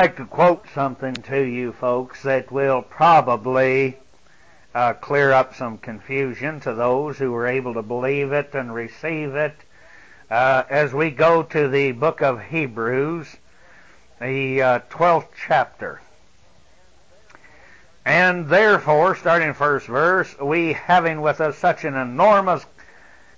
Like to quote something to you folks that will probably uh, clear up some confusion to those who were able to believe it and receive it. Uh, as we go to the book of Hebrews, the uh, 12th chapter. And therefore, starting first verse, we having with us such an enormous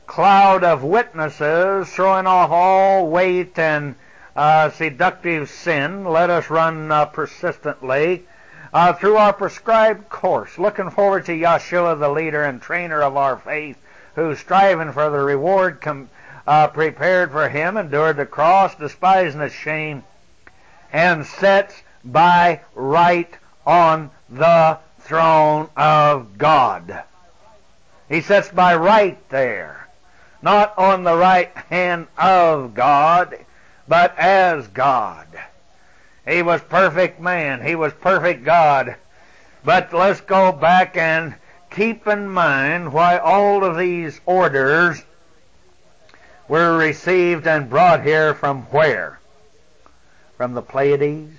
cloud of witnesses, throwing off all weight and uh, seductive sin, let us run uh, persistently uh, through our prescribed course, looking forward to Yeshua, the leader and trainer of our faith, who's striving for the reward com- uh, prepared for him, endured the cross, despising the shame, and sits by right on the throne of God. He sits by right there, not on the right hand of God, but as God. He was perfect man. He was perfect God. But let's go back and keep in mind why all of these orders were received and brought here from where? From the Pleiades?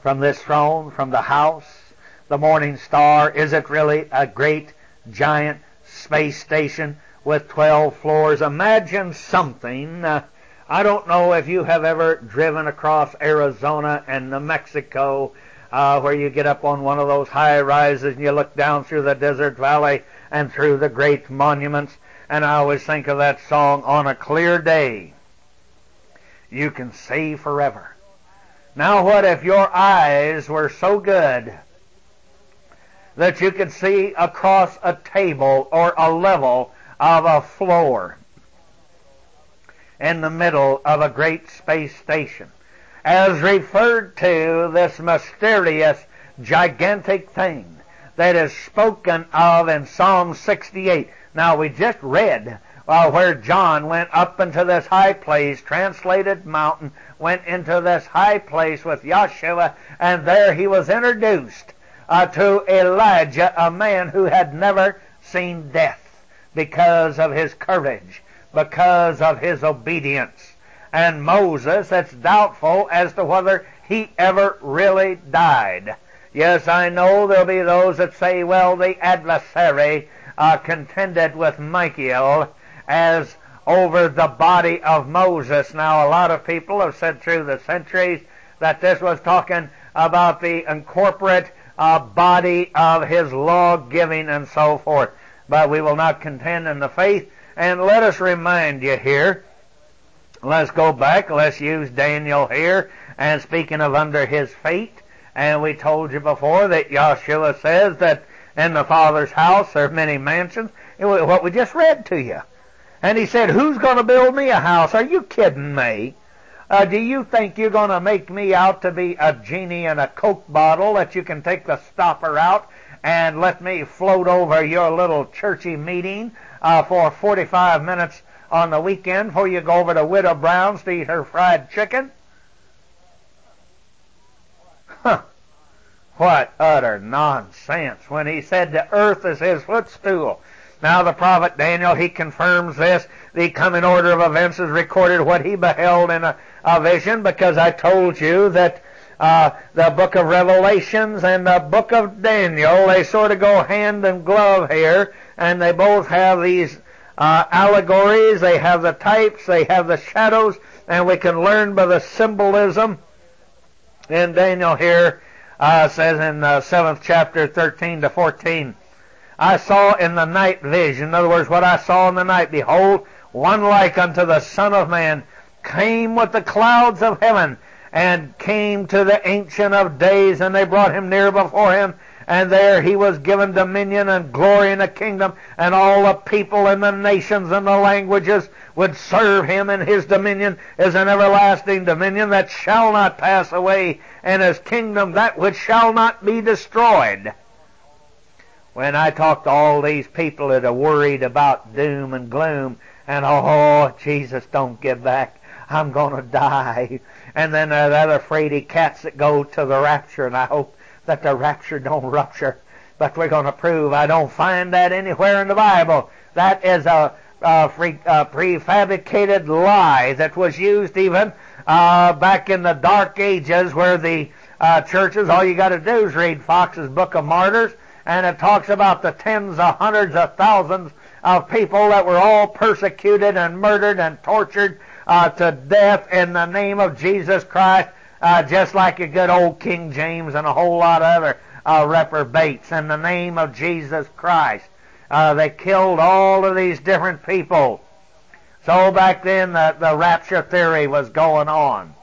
From this throne? From the house? The morning star? Is it really a great giant space station with 12 floors? Imagine something uh, I don't know if you have ever driven across Arizona and New Mexico, uh, where you get up on one of those high rises and you look down through the desert valley and through the great monuments. And I always think of that song, On a Clear Day, You Can See Forever. Now what if your eyes were so good that you could see across a table or a level of a floor? In the middle of a great space station. As referred to this mysterious, gigantic thing that is spoken of in Psalm 68. Now we just read uh, where John went up into this high place, translated mountain, went into this high place with Yeshua, and there he was introduced uh, to Elijah, a man who had never seen death because of his courage because of his obedience. And Moses, it's doubtful as to whether he ever really died. Yes, I know there'll be those that say, well, the adversary uh, contended with Michael as over the body of Moses. Now, a lot of people have said through the centuries that this was talking about the incorporate uh, body of his law giving and so forth. But we will not contend in the faith and let us remind you here, let's go back, let's use Daniel here, and speaking of under his feet, and we told you before that Yeshua says that in the Father's house there are many mansions, what we just read to you. And he said, who's going to build me a house? Are you kidding me? Uh, do you think you're going to make me out to be a genie in a Coke bottle that you can take the stopper out and let me float over your little churchy meeting uh, for 45 minutes on the weekend before you go over to Widow Brown's to eat her fried chicken? Huh. What utter nonsense when he said the earth is his footstool. Now the prophet Daniel, he confirms this. The coming order of events is recorded what he beheld in a, a vision because I told you that uh, the book of Revelations and the book of Daniel, they sort of go hand in glove here and they both have these uh, allegories, they have the types, they have the shadows, and we can learn by the symbolism. And Daniel here uh, says in the seventh chapter, 13 to 14, I saw in the night vision, in other words, what I saw in the night, behold, one like unto the Son of Man came with the clouds of heaven and came to the Ancient of Days, and they brought him near before him, and there he was given dominion and glory and a kingdom, and all the people and the nations and the languages would serve him, and his dominion is an everlasting dominion that shall not pass away, and his kingdom that which shall not be destroyed. When I talk to all these people that are worried about doom and gloom, and oh, Jesus, don't give back. I'm going to die. And then uh, the other fraidy cats that go to the rapture, and I hope that the rapture don't rupture. But we're going to prove I don't find that anywhere in the Bible. That is a, a, free, a prefabricated lie that was used even uh, back in the dark ages where the uh, churches, all you got to do is read Foxe's Book of Martyrs, and it talks about the tens of hundreds of thousands of people that were all persecuted and murdered and tortured uh, to death in the name of Jesus Christ, uh, just like a good old King James and a whole lot of other uh, reprobates in the name of Jesus Christ. Uh, they killed all of these different people. So back then the, the rapture theory was going on.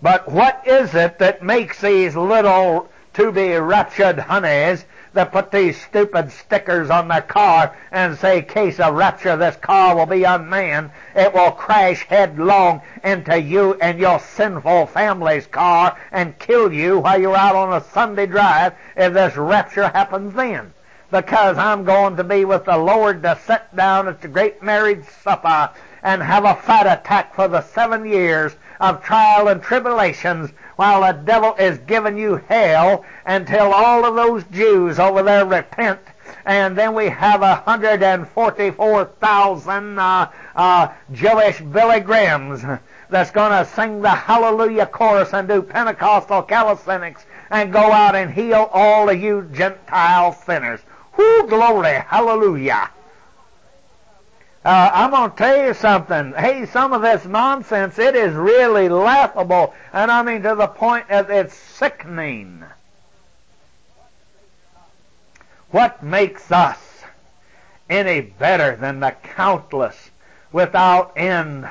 But what is it that makes these little to be raptured honeys that put these stupid stickers on their car and say, case of rapture, this car will be unmanned. It will crash headlong into you and your sinful family's car and kill you while you're out on a Sunday drive if this rapture happens then. Because I'm going to be with the Lord to sit down at the great marriage supper and have a fight attack for the seven years of trial and tribulations while the devil is giving you hell until all of those Jews over there repent. And then we have 144,000 uh, uh, Jewish Billy Grahams that's going to sing the Hallelujah chorus and do Pentecostal calisthenics and go out and heal all of you Gentile sinners. Whoo, glory, hallelujah. Uh, I'm going to tell you something. Hey, some of this nonsense, it is really laughable. And I mean to the point that it's sickening. What makes us any better than the countless, without end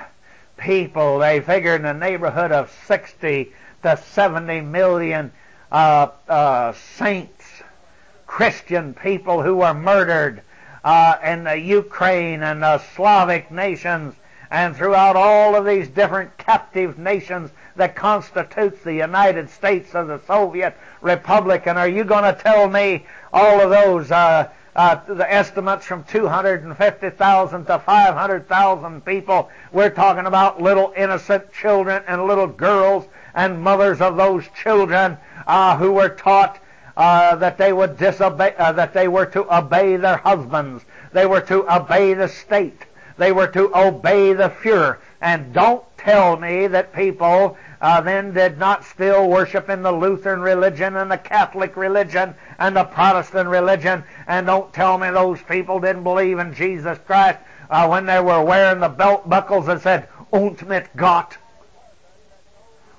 people? They figure in the neighborhood of 60 to 70 million uh, uh, saints, Christian people who were murdered uh, in the Ukraine and the Slavic nations and throughout all of these different captive nations that constitutes the United States of the Soviet Republic. And are you going to tell me all of those, uh, uh, the estimates from 250,000 to 500,000 people, we're talking about little innocent children and little girls and mothers of those children uh, who were taught uh, that they would disobey, uh, that they were to obey their husbands. They were to obey the state. They were to obey the Fuhrer. And don't tell me that people uh, then did not still worship in the Lutheran religion and the Catholic religion and the Protestant religion. And don't tell me those people didn't believe in Jesus Christ uh, when they were wearing the belt buckles that said, Und mit Gott.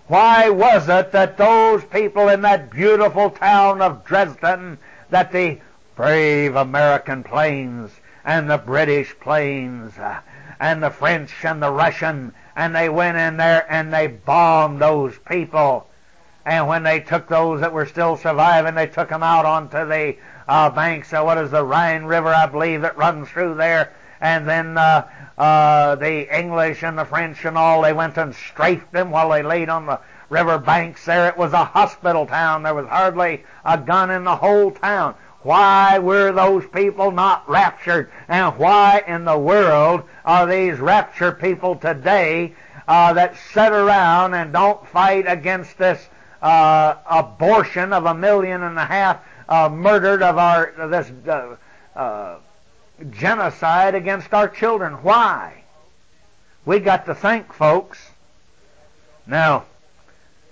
Why was it that those people in that beautiful town of Dresden, that the brave American planes and the British planes uh, and the French and the Russian, and they went in there and they bombed those people. And when they took those that were still surviving, they took them out onto the uh, banks of what is the Rhine River, I believe, that runs through there. And then uh, uh, the English and the French and all, they went and strafed them while they laid on the river banks there. It was a hospital town. There was hardly a gun in the whole town. Why were those people not raptured? And why in the world are these raptured people today uh, that sit around and don't fight against this uh, abortion of a million and a half uh, murdered of our this uh, uh, genocide against our children? Why? We got to think, folks. Now,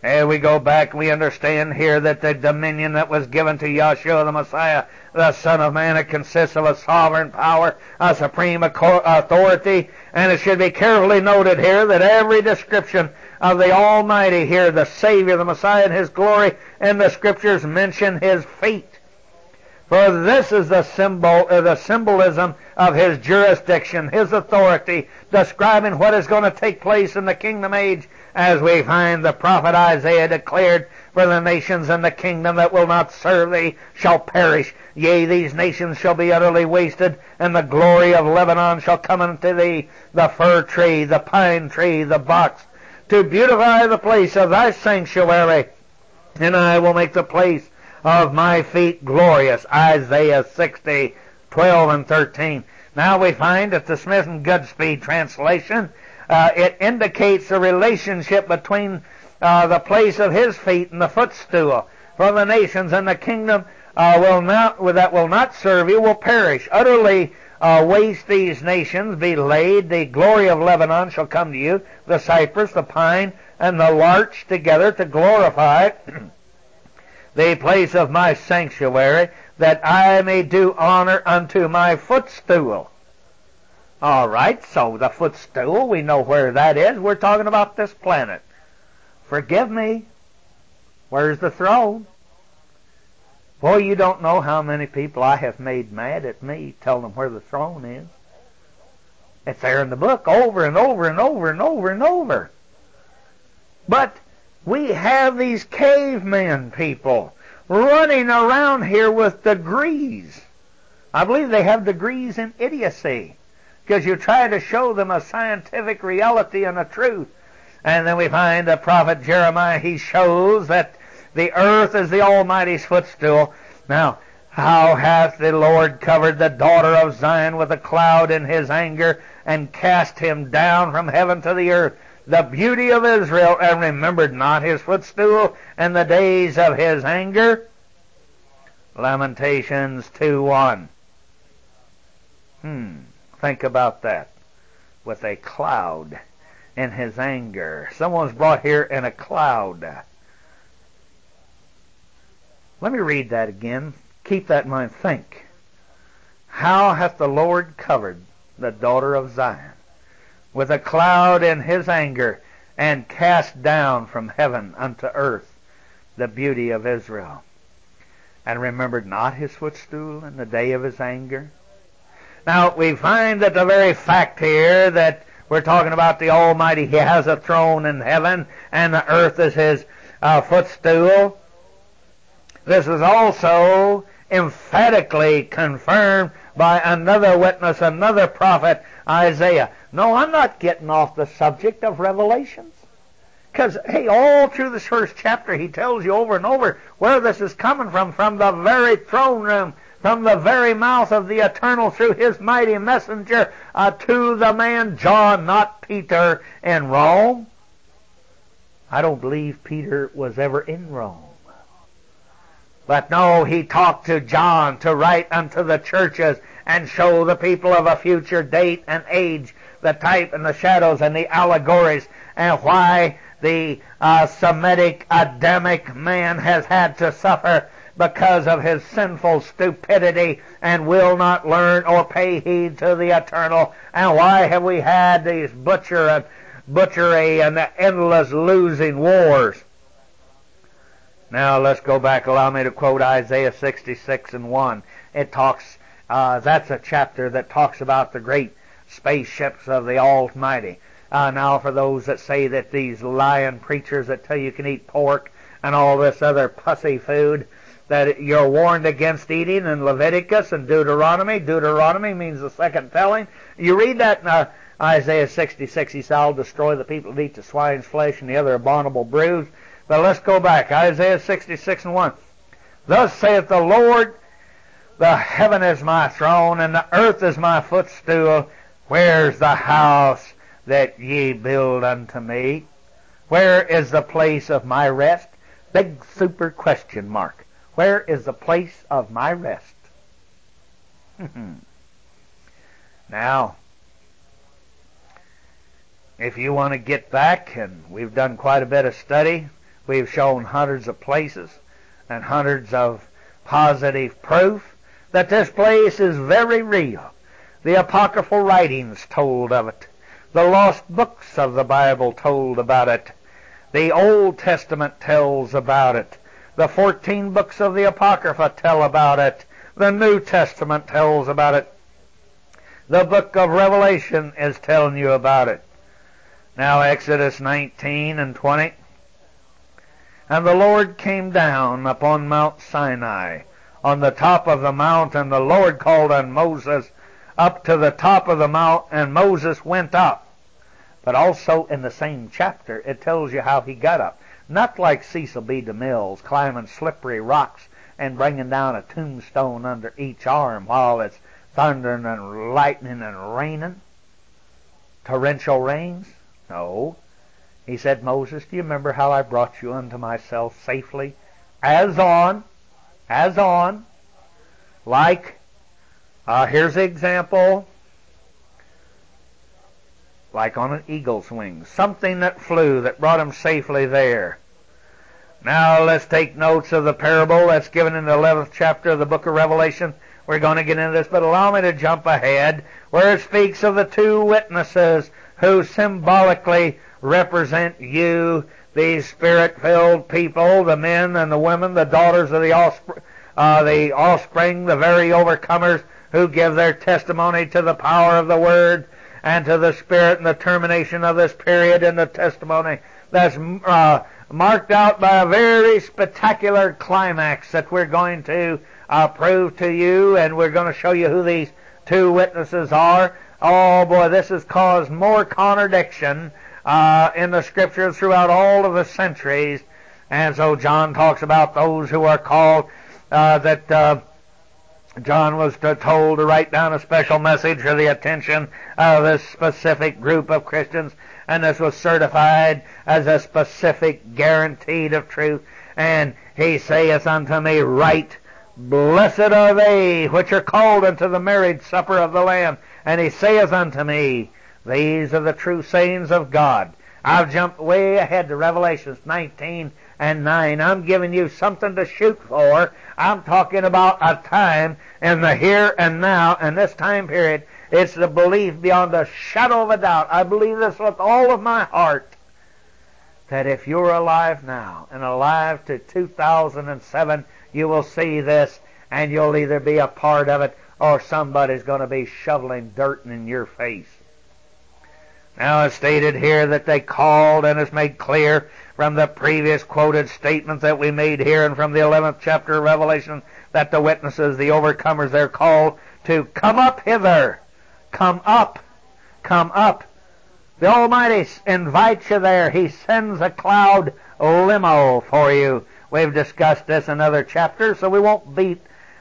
here we go back. We understand here that the dominion that was given to Yahshua the Messiah, the Son of Man, it consists of a sovereign power, a supreme authority, and it should be carefully noted here that every description of the Almighty here, the Savior, the Messiah, and His glory, in the Scriptures mention His feet. For this is the symbol, uh, the symbolism of His jurisdiction, His authority, describing what is going to take place in the kingdom age as we find the prophet Isaiah declared, For the nations and the kingdom that will not serve thee shall perish. Yea, these nations shall be utterly wasted, and the glory of Lebanon shall come unto thee, the fir tree, the pine tree, the box, to beautify the place of thy sanctuary. And I will make the place of my feet glorious. Isaiah 60, 12 and 13. Now we find that the Smith and Goodspeed translation uh, it indicates a relationship between uh, the place of his feet and the footstool. For the nations and the kingdom uh, will not that will not serve you will perish, utterly uh, waste these nations, be laid. The glory of Lebanon shall come to you, the cypress, the pine, and the larch together to glorify the place of my sanctuary, that I may do honor unto my footstool. All right, so the footstool, we know where that is. We're talking about this planet. Forgive me. Where's the throne? Boy, you don't know how many people I have made mad at me telling them where the throne is. It's there in the book over and over and over and over and over. But we have these cavemen people running around here with degrees. I believe they have degrees in idiocy because you try to show them a scientific reality and a truth. And then we find the prophet Jeremiah, he shows that the earth is the Almighty's footstool. Now, how hath the Lord covered the daughter of Zion with a cloud in his anger and cast him down from heaven to the earth? The beauty of Israel and remembered not his footstool and the days of his anger. Lamentations 2 1. Hmm. Think about that. With a cloud in his anger. Someone's brought here in a cloud. Let me read that again. Keep that in mind. Think. How hath the Lord covered the daughter of Zion with a cloud in his anger and cast down from heaven unto earth the beauty of Israel? And remembered not his footstool in the day of his anger? Now, we find that the very fact here that we're talking about the Almighty, He has a throne in heaven, and the earth is His uh, footstool. This is also emphatically confirmed by another witness, another prophet, Isaiah. No, I'm not getting off the subject of Revelations. Because, hey, all through this first chapter, he tells you over and over where this is coming from, from the very throne room from the very mouth of the eternal through his mighty messenger uh, to the man John, not Peter, in Rome. I don't believe Peter was ever in Rome. But no, he talked to John to write unto the churches and show the people of a future date and age the type and the shadows and the allegories and why the uh, Semitic Adamic man has had to suffer because of his sinful stupidity and will not learn or pay heed to the eternal. And why have we had these butcher and butchery and the endless losing wars? Now let's go back. Allow me to quote Isaiah 66 and 1. It talks, uh, that's a chapter that talks about the great spaceships of the Almighty. Uh, now for those that say that these lying preachers that tell you can eat pork and all this other pussy food, that you're warned against eating in Leviticus and Deuteronomy. Deuteronomy means the second telling. You read that in uh, Isaiah 66. He said, I'll destroy the people that eat the swine's flesh and the other abominable brews. But let's go back. Isaiah 66 and 1. Thus saith the Lord, the heaven is my throne, and the earth is my footstool. Where's the house that ye build unto me? Where is the place of my rest? Big super question mark. Where is the place of my rest? now, if you want to get back, and we've done quite a bit of study, we've shown hundreds of places and hundreds of positive proof that this place is very real. The apocryphal writings told of it. The lost books of the Bible told about it. The Old Testament tells about it. The 14 books of the Apocrypha tell about it. The New Testament tells about it. The book of Revelation is telling you about it. Now, Exodus 19 and 20. And the Lord came down upon Mount Sinai. On the top of the mount, and the Lord called on Moses up to the top of the mount, and Moses went up. But also in the same chapter, it tells you how he got up. Not like Cecil B. DeMille's climbing slippery rocks and bringing down a tombstone under each arm while it's thundering and lightning and raining. Torrential rains? No. He said, Moses, do you remember how I brought you unto myself safely? As on, as on, like Uh, here's the example like on an eagle's wings, something that flew that brought him safely there. Now let's take notes of the parable that's given in the 11th chapter of the book of Revelation. We're going to get into this, but allow me to jump ahead where it speaks of the two witnesses who symbolically represent you, these spirit-filled people, the men and the women, the daughters of the offspring, uh, the offspring, the very overcomers who give their testimony to the power of the word and to the Spirit and the termination of this period in the testimony that's uh, marked out by a very spectacular climax that we're going to uh, prove to you, and we're going to show you who these two witnesses are. Oh boy, this has caused more contradiction uh, in the scriptures throughout all of the centuries. And so John talks about those who are called uh, that uh, John was told to write down a special message for the attention of this specific group of Christians, and this was certified as a specific guaranteed of truth. And he saith unto me, Write, blessed are they which are called unto the marriage supper of the Lamb. And he saith unto me, These are the true sayings of God. I've jumped way ahead to Revelations 19 and 9. I'm giving you something to shoot for. I'm talking about a time in the here and now, and this time period. It's the belief beyond a shadow of a doubt. I believe this with all of my heart. That if you're alive now and alive to 2007, you will see this and you'll either be a part of it or somebody's going to be shoveling dirt in your face. Now it's stated here that they called and it's made clear from the previous quoted statement that we made here and from the 11th chapter of Revelation that the witnesses, the overcomers, they're called to come up hither. Come up. Come up. The Almighty invites you there. He sends a cloud limo for you. We've discussed this in other chapters, so we won't beat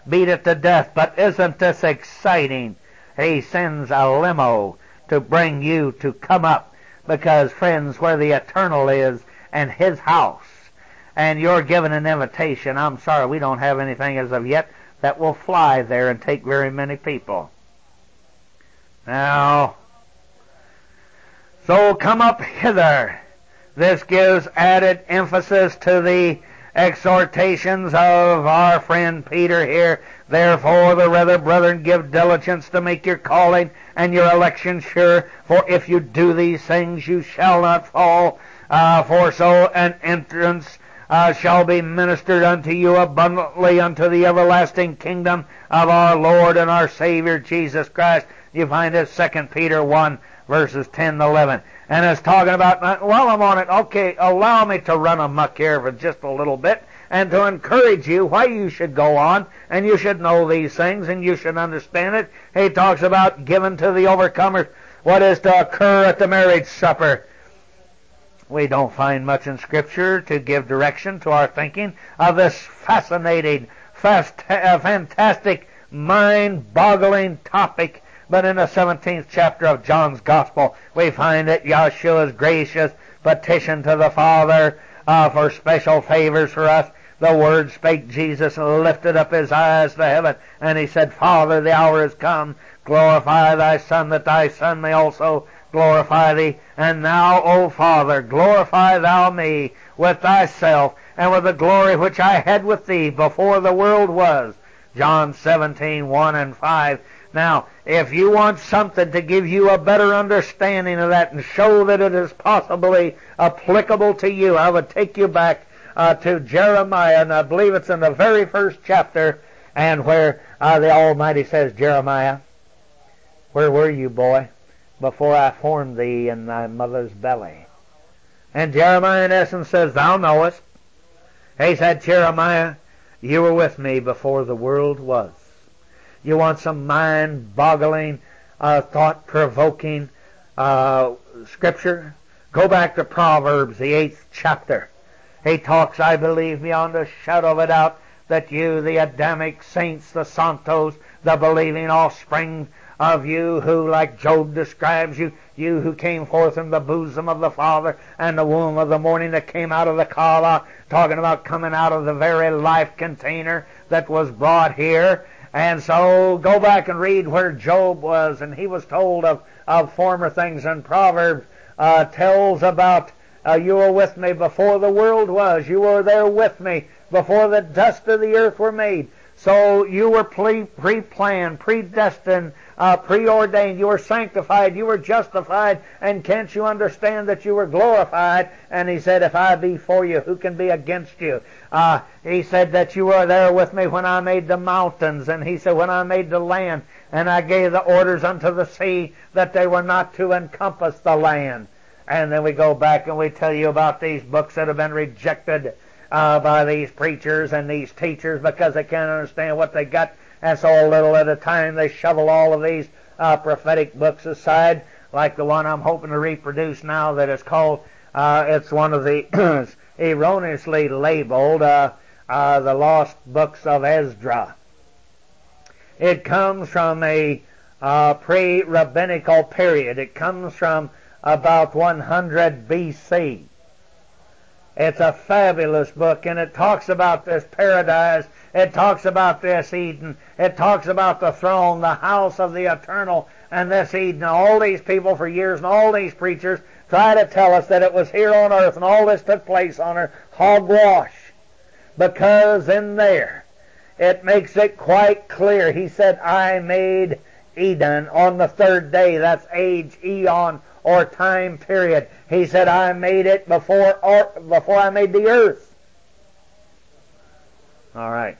beat it to death. But isn't this exciting? He sends a limo to bring you to come up. Because, friends, where the eternal is, and his house, and you're given an invitation, I'm sorry we don't have anything as of yet that will fly there and take very many people. Now, so come up hither. This gives added emphasis to the exhortations of our friend Peter here. Therefore, the rather, brethren, give diligence to make your calling and your election sure. For if you do these things, you shall not fall. Uh, for so an entrance uh, shall be ministered unto you abundantly unto the everlasting kingdom of our Lord and our Savior Jesus Christ. You find it 2 Peter 1 verses 10 and 11. And it's talking about, while I'm on it, okay, allow me to run amuck here for just a little bit and to encourage you why you should go on and you should know these things and you should understand it. He talks about giving to the overcomers what is to occur at the marriage supper. We don't find much in Scripture to give direction to our thinking of this fascinating, fast, uh, fantastic, mind-boggling topic. But in the 17th chapter of John's Gospel, we find that Yeshua's gracious petition to the Father uh, for special favors for us. The Word spake Jesus and lifted up his eyes to heaven, and he said, Father, the hour is come. Glorify thy Son, that thy Son may also glorify thee. And now, O Father, glorify thou me with thyself, and with the glory which I had with thee before the world was. John 17, 1 and 5. Now, if you want something to give you a better understanding of that and show that it is possibly applicable to you, I would take you back uh, to Jeremiah, and I believe it's in the very first chapter, and where uh, the Almighty says, Jeremiah, where were you, boy? before I formed thee in thy mother's belly. And Jeremiah in essence says, Thou knowest. He said, Jeremiah, you were with me before the world was. You want some mind-boggling, uh, thought-provoking uh, scripture? Go back to Proverbs, the eighth chapter. He talks, I believe, beyond a shadow of a doubt, that you, the Adamic saints, the Santos, the believing offspring of you who, like Job describes you, you who came forth from the bosom of the Father and the womb of the morning that came out of the Kala, talking about coming out of the very life container that was brought here. And so go back and read where Job was, and he was told of, of former things. And Proverbs uh, tells about uh, you were with me before the world was. You were there with me before the dust of the earth were made. So you were pre-planned, predestined, uh, preordained. You were sanctified. You were justified. And can't you understand that you were glorified? And he said, if I be for you, who can be against you? Uh, he said that you were there with me when I made the mountains. And he said, when I made the land. And I gave the orders unto the sea that they were not to encompass the land. And then we go back and we tell you about these books that have been rejected uh, by these preachers and these teachers because they can't understand what they got. And so a little at a time they shovel all of these uh, prophetic books aside, like the one I'm hoping to reproduce now that is called, uh, it's one of the erroneously labeled uh, uh, the Lost Books of Ezra. It comes from a uh, pre-rabbinical period. It comes from about 100 BC. It's a fabulous book, and it talks about this paradise. It talks about this Eden. It talks about the throne, the house of the eternal, and this Eden. All these people for years, and all these preachers try to tell us that it was here on earth, and all this took place on earth. Hogwash. Because in there, it makes it quite clear. He said, I made Eden on the third day. That's age, eon, or time period. He said, I made it before, or, before I made the earth. All right.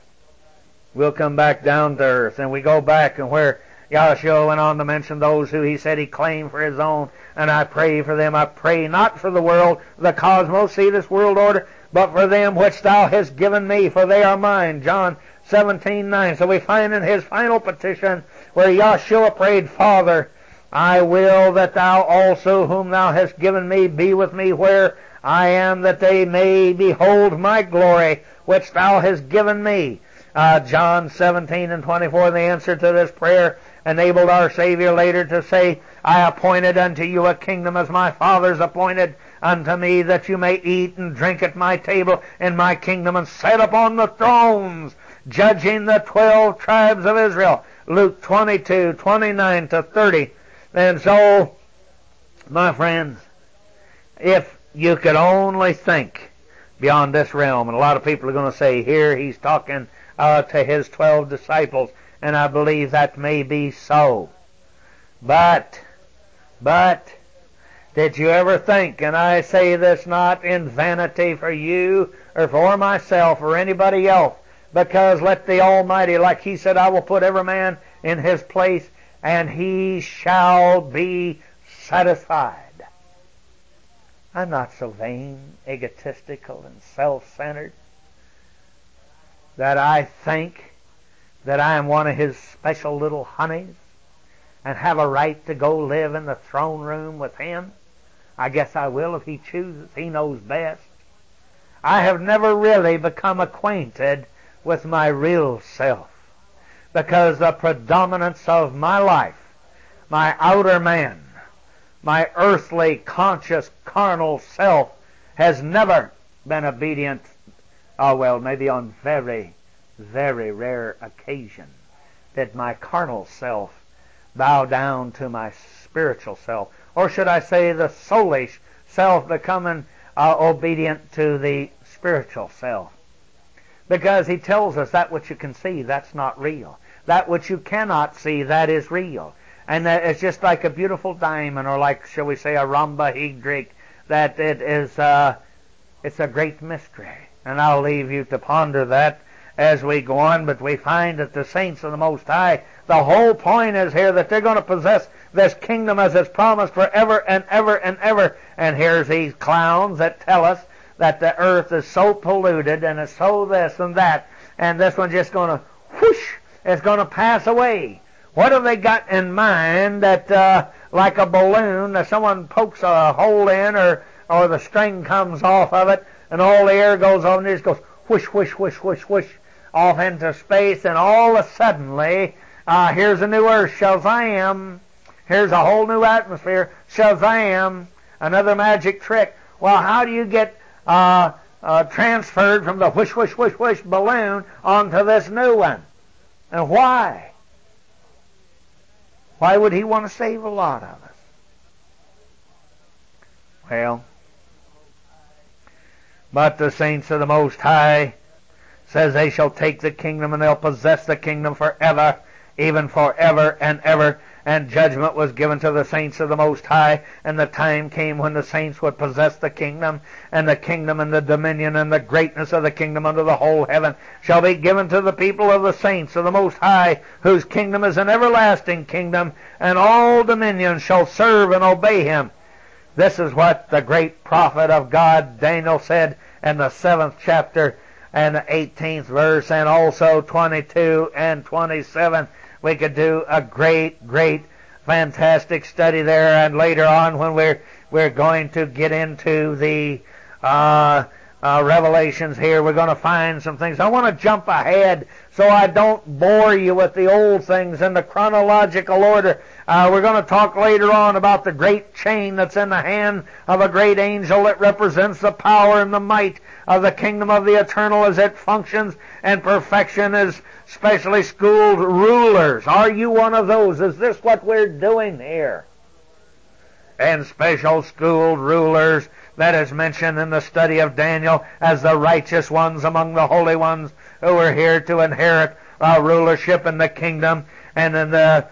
We'll come back down to earth, and we go back and where Yahshua went on to mention those who he said he claimed for his own, and I pray for them. I pray not for the world, the cosmos, see this world order, but for them which thou hast given me, for they are mine. John 17, 9. So we find in his final petition where Yahshua prayed, Father, I will that thou also, whom thou hast given me, be with me where I am, that they may behold my glory, which thou hast given me. Uh, John 17 and 24, the answer to this prayer enabled our Savior later to say, I appointed unto you a kingdom as my fathers appointed unto me, that you may eat and drink at my table in my kingdom, and sit upon the thrones, judging the twelve tribes of Israel. Luke 22, 29 to 30. And so, my friends, if you could only think beyond this realm, and a lot of people are going to say, here he's talking uh, to his 12 disciples, and I believe that may be so. But, but, did you ever think, and I say this not in vanity for you or for myself or anybody else, because let the Almighty, like He said, I will put every man in his place and he shall be satisfied. I'm not so vain, egotistical, and self-centered that I think that I am one of his special little honeys and have a right to go live in the throne room with him. I guess I will if he chooses. He knows best. I have never really become acquainted with my real self because the predominance of my life, my outer man, my earthly, conscious, carnal self has never been obedient. Oh, well, maybe on very, very rare occasion did my carnal self bow down to my spiritual self. Or should I say the soulish self becoming uh, obedient to the spiritual self. Because he tells us that which you can see, that's not real. That which you cannot see, that is real. And that it's just like a beautiful diamond, or like, shall we say, a rhombohedric, that it is, uh, it's a great mystery. And I'll leave you to ponder that as we go on, but we find that the saints of the Most High, the whole point is here that they're going to possess this kingdom as it's promised forever and ever and ever. And here's these clowns that tell us that the earth is so polluted and it's so this and that, and this one's just going to whoosh it's going to pass away. What have they got in mind that, uh, like a balloon, that someone pokes a hole in or, or the string comes off of it and all the air goes on and it just goes whoosh, whoosh, whoosh, whoosh, whoosh off into space and all of a suddenly, uh, here's a new earth, Shazam. Here's a whole new atmosphere, Shazam. Another magic trick. Well, how do you get uh, uh, transferred from the whoosh, whoosh, whoosh, whoosh balloon onto this new one? And why? Why would he want to save a lot of us? Well, but the saints of the Most High says they shall take the kingdom and they'll possess the kingdom forever, even forever and ever and judgment was given to the saints of the Most High, and the time came when the saints would possess the kingdom, and the kingdom and the dominion and the greatness of the kingdom under the whole heaven shall be given to the people of the saints of the Most High, whose kingdom is an everlasting kingdom, and all dominions shall serve and obey him. This is what the great prophet of God, Daniel, said in the seventh chapter and the 18th verse, and also 22 and 27 we could do a great, great, fantastic study there. And later on, when we're we're going to get into the uh, uh, revelations here, we're going to find some things. I want to jump ahead so I don't bore you with the old things in the chronological order. Uh, we're going to talk later on about the great chain that's in the hand of a great angel that represents the power and the might of the kingdom of the eternal as it functions and perfection is specially schooled rulers. Are you one of those? Is this what we're doing here? And special schooled rulers that is mentioned in the study of Daniel as the righteous ones among the holy ones who are here to inherit uh, rulership in the kingdom and in the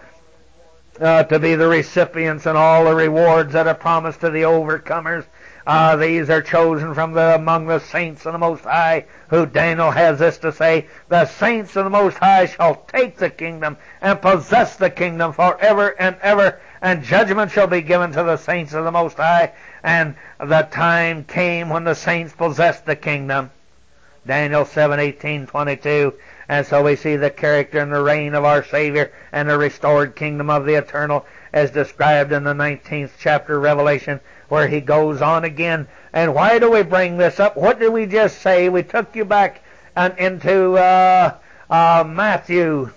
uh, to be the recipients and all the rewards that are promised to the overcomers. Uh, these are chosen from the among the saints of the Most High, who Daniel has this to say: the saints of the Most High shall take the kingdom and possess the kingdom forever and ever, and judgment shall be given to the saints of the Most High. And the time came when the saints possessed the kingdom. Daniel seven eighteen twenty two. And so we see the character and the reign of our Savior and the restored kingdom of the eternal as described in the 19th chapter of Revelation where he goes on again. And why do we bring this up? What did we just say? We took you back and into uh, uh, Matthew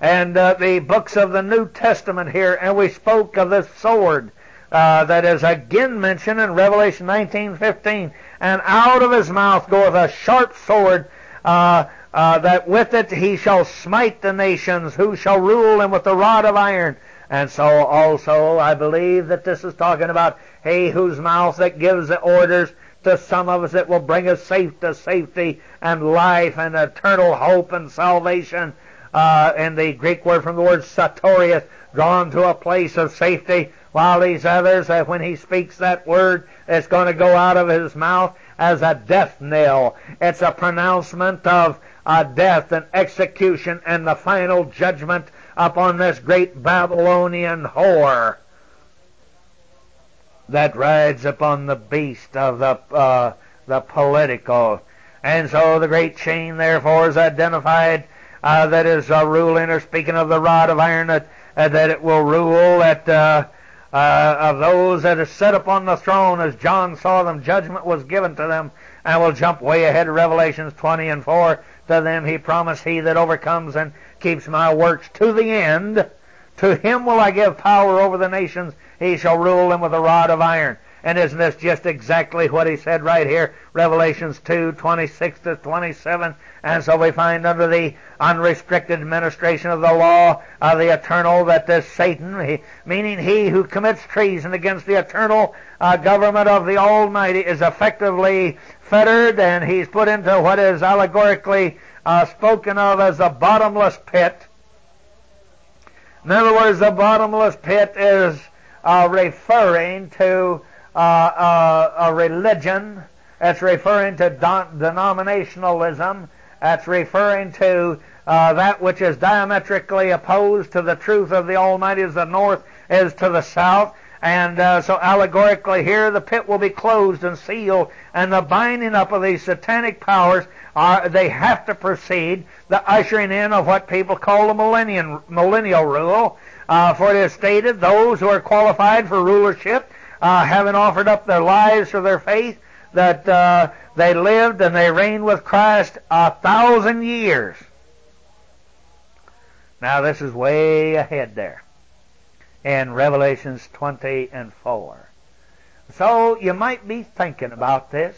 and uh, the books of the New Testament here, and we spoke of the sword uh, that is again mentioned in Revelation 19:15. And out of his mouth goeth a sharp sword, uh, uh, that with it he shall smite the nations, who shall rule them with the rod of iron. And so also I believe that this is talking about he whose mouth that gives the orders to some of us it will bring us safe to safety and life and eternal hope and salvation. Uh, and the Greek word from the word satorius, drawn to a place of safety, while these others, uh, when he speaks that word, it's going to go out of his mouth as a death knell. It's a pronouncement of uh, death and execution and the final judgment upon this great Babylonian whore that rides upon the beast of the uh, the political. And so the great chain, therefore, is identified uh, that is uh, ruling, or speaking of the rod of iron, that, uh, that it will rule at uh, of those that are set upon the throne, as John saw them, judgment was given to them. And we'll jump way ahead of Revelations 20 and 4. To them he promised, He that overcomes and keeps my works to the end. To him will I give power over the nations. He shall rule them with a rod of iron. And isn't this just exactly what he said right here? Revelations 2, 26 to 27. And so we find under the unrestricted administration of the law of the eternal that this Satan, he, meaning he who commits treason against the eternal uh, government of the Almighty, is effectively fettered and he's put into what is allegorically uh, spoken of as the bottomless pit. In other words, the bottomless pit is uh, referring to uh, uh a religion. It's referring to denominationalism. That's referring to uh, that which is diametrically opposed to the truth of the Almighty as the north is to the south. And uh, so allegorically here, the pit will be closed and sealed, and the binding up of these satanic powers are they have to precede the ushering in of what people call the millennium, millennial rule. Uh, for it is stated, those who are qualified for rulership, uh, having offered up their lives for their faith, that uh, they lived and they reigned with Christ a thousand years. Now this is way ahead there in Revelations 20 and 4. So you might be thinking about this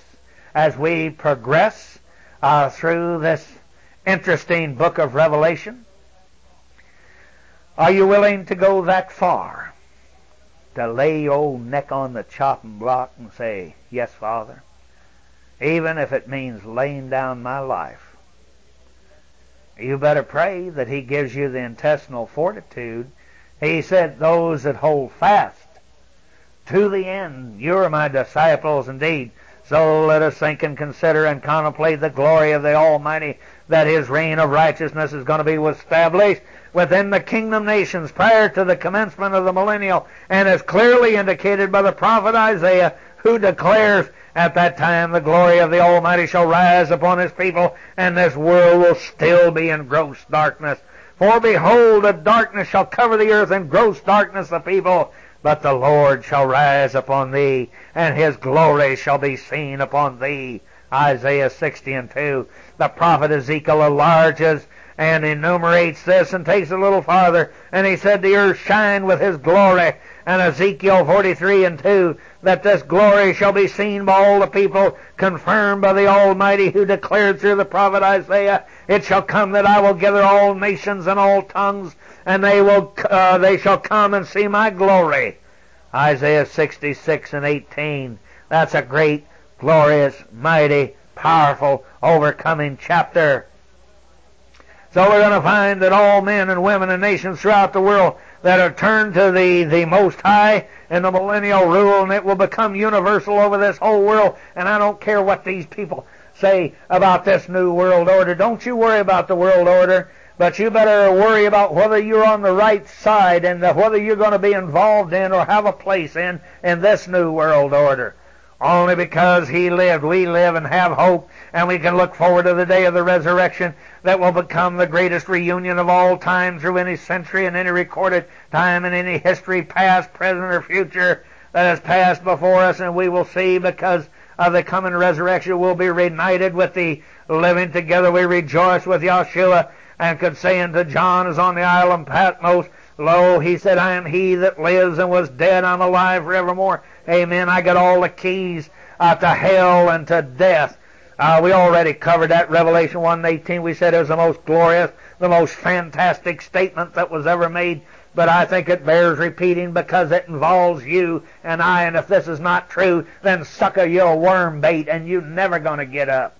as we progress uh, through this interesting book of Revelation? Are you willing to go that far? To lay your old neck on the chopping block and say, Yes, Father, even if it means laying down my life. You better pray that He gives you the intestinal fortitude. He said, Those that hold fast to the end, you are my disciples indeed. So let us think and consider and contemplate the glory of the Almighty, that His reign of righteousness is going to be established within the kingdom nations prior to the commencement of the millennial, and is clearly indicated by the prophet Isaiah, who declares, At that time the glory of the Almighty shall rise upon His people, and this world will still be in gross darkness. For behold, a darkness shall cover the earth, and gross darkness the people. But the Lord shall rise upon thee, and His glory shall be seen upon thee. Isaiah 60 and 2. The prophet Ezekiel enlarges and enumerates this and takes it a little farther. And he said, The earth shine with his glory. And Ezekiel 43 and 2, that this glory shall be seen by all the people, confirmed by the Almighty who declared through the prophet Isaiah, It shall come that I will gather all nations and all tongues, and they will uh, they shall come and see my glory. Isaiah 66 and 18. That's a great, glorious, mighty, powerful, overcoming chapter. So we're going to find that all men and women and nations throughout the world that are turned to the, the Most High in the millennial rule, and it will become universal over this whole world. And I don't care what these people say about this new world order. Don't you worry about the world order, but you better worry about whether you're on the right side and whether you're going to be involved in or have a place in in this new world order. Only because He lived, we live and have hope, and we can look forward to the day of the resurrection that will become the greatest reunion of all time through any century and any recorded time in any history, past, present, or future, that has passed before us, and we will see because of the coming resurrection, we'll be reunited with the living together. We rejoice with Yeshua, and could say unto John, as on the isle of Patmos, Lo, he said, I am he that lives and was dead, I'm alive forevermore. Amen. I got all the keys uh, to hell and to death. Uh, we already covered that Revelation 1:18. We said it was the most glorious, the most fantastic statement that was ever made. But I think it bears repeating because it involves you and I. And if this is not true, then sucker, you're worm bait and you're never going to get up.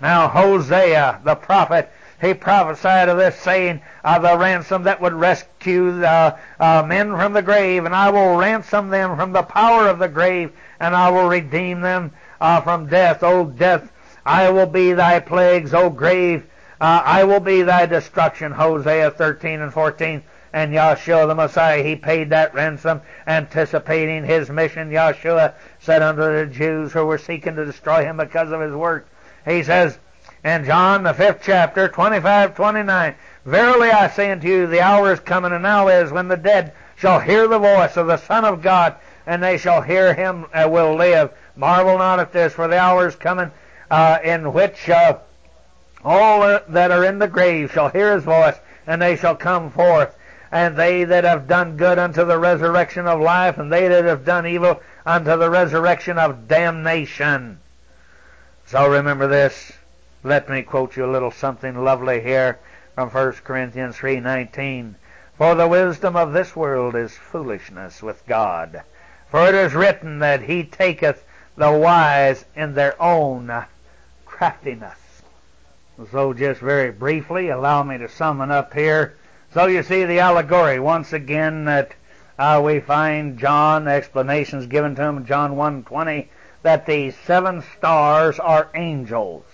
Now Hosea, the prophet, he prophesied of this, saying, of the ransom that would rescue the uh, men from the grave, and I will ransom them from the power of the grave, and I will redeem them uh, from death. O death, I will be thy plagues. O grave, uh, I will be thy destruction. Hosea 13 and 14. And Yahshua the Messiah, he paid that ransom, anticipating his mission. Yahshua said unto the Jews who were seeking to destroy him because of his work, he says in John the fifth chapter, 25, 29, Verily I say unto you, the hour is coming, and now is, when the dead shall hear the voice of the Son of God, and they shall hear him uh, will live. Marvel not at this, for the hour is coming uh, in which uh, all that are in the grave shall hear his voice, and they shall come forth. And they that have done good unto the resurrection of life, and they that have done evil unto the resurrection of damnation. So remember this. Let me quote you a little something lovely here from 1 Corinthians 3:19. For the wisdom of this world is foolishness with God. For it is written that he taketh the wise in their own craftiness. So just very briefly, allow me to sum it up here. So you see the allegory once again that uh, we find John explanations given to him John 1:20 that the seven stars are angels.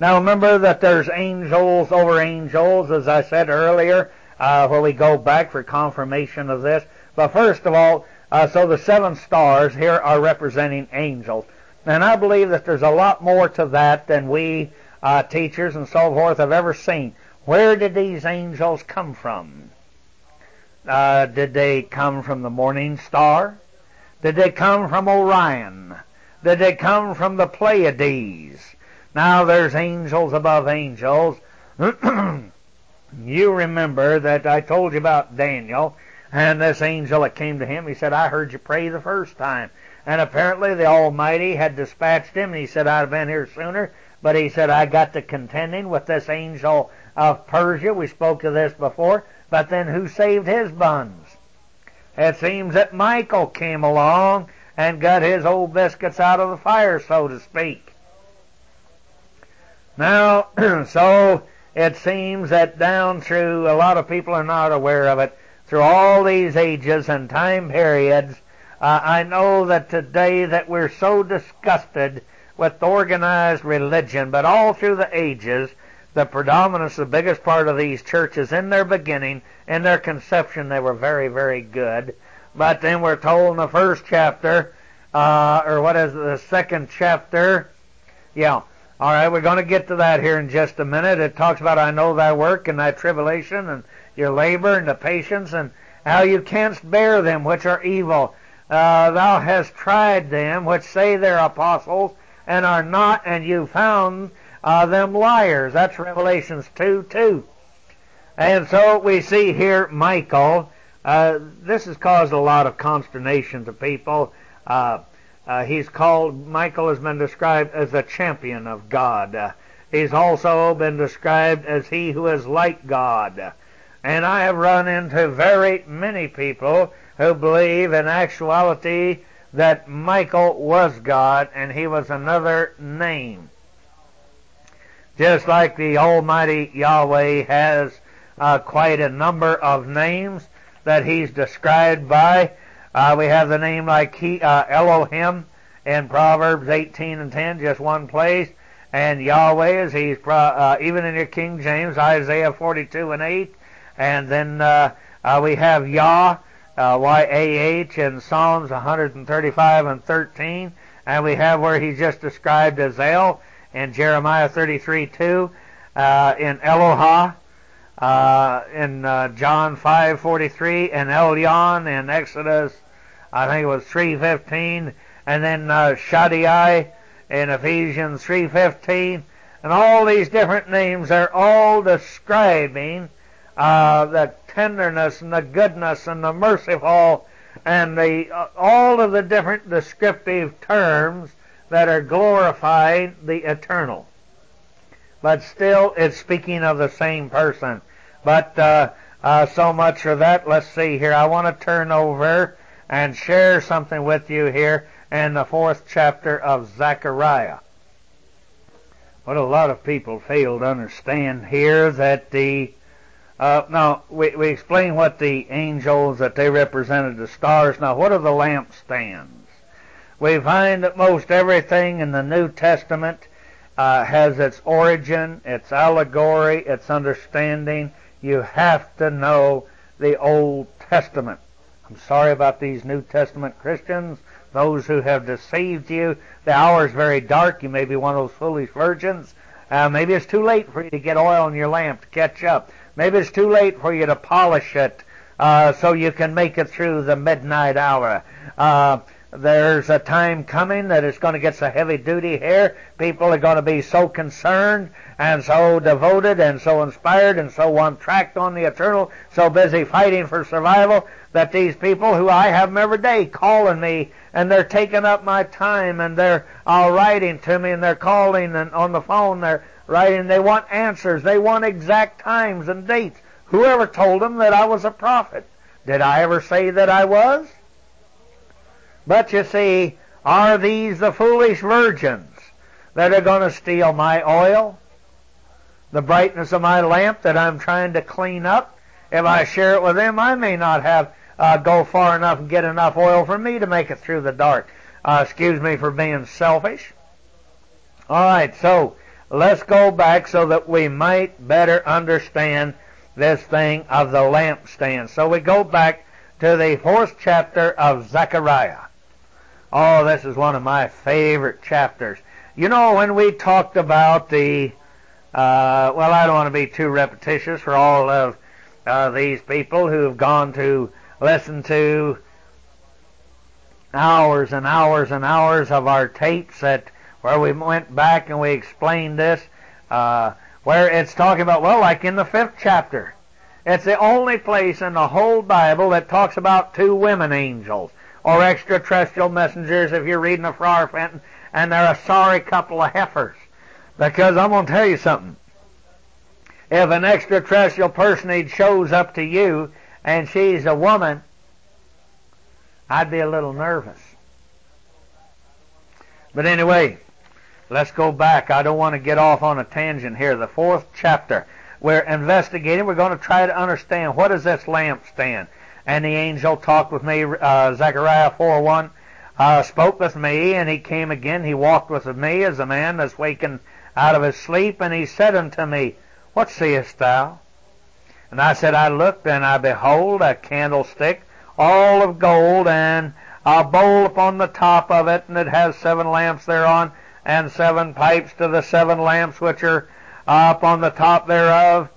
Now remember that there's angels over angels, as I said earlier, uh, where we go back for confirmation of this. But first of all, uh, so the seven stars here are representing angels. And I believe that there's a lot more to that than we uh, teachers and so forth have ever seen. Where did these angels come from? Uh, did they come from the morning star? Did they come from Orion? Did they come from the Pleiades? Now there's angels above angels. you remember that I told you about Daniel and this angel that came to him, he said, I heard you pray the first time. And apparently the Almighty had dispatched him, and he said, I'd have been here sooner. but he said, I got to contending with this angel of Persia. We spoke of this before. But then who saved his buns? It seems that Michael came along and got his old biscuits out of the fire, so to speak. Now, so it seems that down through, a lot of people are not aware of it, through all these ages and time periods, uh, I know that today that we're so disgusted with organized religion, but all through the ages, the predominance, the biggest part of these churches in their beginning, in their conception, they were very, very good. But then we're told in the first chapter, uh, or what is it, the second chapter? Yeah. All right, we're going to get to that here in just a minute. It talks about I know thy work and thy tribulation and your labor and the patience and how you canst bear them which are evil. Uh, thou hast tried them which say they're apostles and are not, and you found uh, them liars. That's Revelations 2 2. And so we see here Michael. Uh, this has caused a lot of consternation to people. Uh, uh, he's called, Michael has been described as the champion of God. Uh, he's also been described as he who is like God. And I have run into very many people who believe in actuality that Michael was God and he was another name. Just like the Almighty Yahweh has uh, quite a number of names that he's described by. Uh, we have the name like he, uh, Elohim in Proverbs 18 and 10, just one place. And Yahweh is he's uh, even in your King James, Isaiah 42 and 8. And then uh, uh, we have Yah, Y-A-H in Psalms 135 and 13. And we have where he's just described as El in Jeremiah 33 2, uh, in Eloha, uh, in uh, John 5:43, and Elyon in Exodus, I think it was 3:15, and then uh, Shaddai in Ephesians 3:15, and all these different names are all describing uh, the tenderness and the goodness and the merciful and the uh, all of the different descriptive terms that are glorifying the eternal. But still, it's speaking of the same person. But uh, uh, so much for that. Let's see here. I want to turn over and share something with you here in the fourth chapter of Zechariah. What a lot of people fail to understand here that the uh, now we we explain what the angels that they represented the stars. Now what are the lampstands? we find that most everything in the New Testament uh, has its origin, its allegory, its understanding. You have to know the Old Testament. I'm sorry about these New Testament Christians, those who have deceived you. The hour is very dark. You may be one of those foolish virgins. Uh, maybe it's too late for you to get oil in your lamp to catch up. Maybe it's too late for you to polish it uh, so you can make it through the midnight hour. Uh, there's a time coming that it's going to get so heavy duty here. People are going to be so concerned and so devoted and so inspired and so on tracked on the eternal, so busy fighting for survival that these people who I have them every day calling me and they're taking up my time and they're all writing to me and they're calling and on the phone they're writing. They want answers. They want exact times and dates. Whoever told them that I was a prophet? Did I ever say that I was? But you see, are these the foolish virgins that are going to steal my oil? The brightness of my lamp that I'm trying to clean up? If I share it with them, I may not have uh, go far enough and get enough oil for me to make it through the dark. Uh, excuse me for being selfish. All right, so let's go back so that we might better understand this thing of the lampstand. So we go back to the fourth chapter of Zechariah. Oh, this is one of my favorite chapters. You know, when we talked about the, uh, well, I don't want to be too repetitious for all of uh, these people who have gone to listen to hours and hours and hours of our tapes that where we went back and we explained this, uh, where it's talking about, well, like in the fifth chapter. It's the only place in the whole Bible that talks about two women angels or extraterrestrial messengers if you're reading a Ferrar Fenton, and they're a sorry couple of heifers. Because I'm going to tell you something. If an extraterrestrial personage shows up to you and she's a woman, I'd be a little nervous. But anyway, let's go back. I don't want to get off on a tangent here. The fourth chapter. We're investigating. We're going to try to understand what is this lampstand. And the angel talked with me, uh, Zechariah 4.1, uh, spoke with me, and he came again. He walked with me as a man that's wakened out of his sleep, and he said unto me, What seest thou? And I said, I looked, and I behold a candlestick, all of gold, and a bowl upon the top of it, and it has seven lamps thereon, and seven pipes to the seven lamps which are up on the top thereof.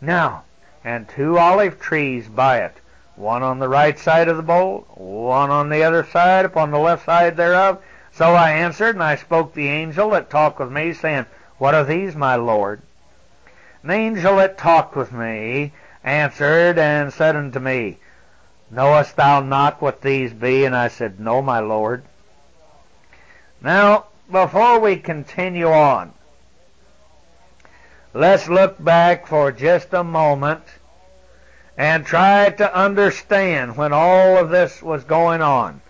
Now, and two olive trees by it, one on the right side of the bowl, one on the other side, upon the left side thereof. So I answered, and I spoke the angel that talked with me, saying, What are these, my Lord? The angel that talked with me answered and said unto me, Knowest thou not what these be? And I said, No, my Lord. Now, before we continue on, let's look back for just a moment and try to understand when all of this was going on.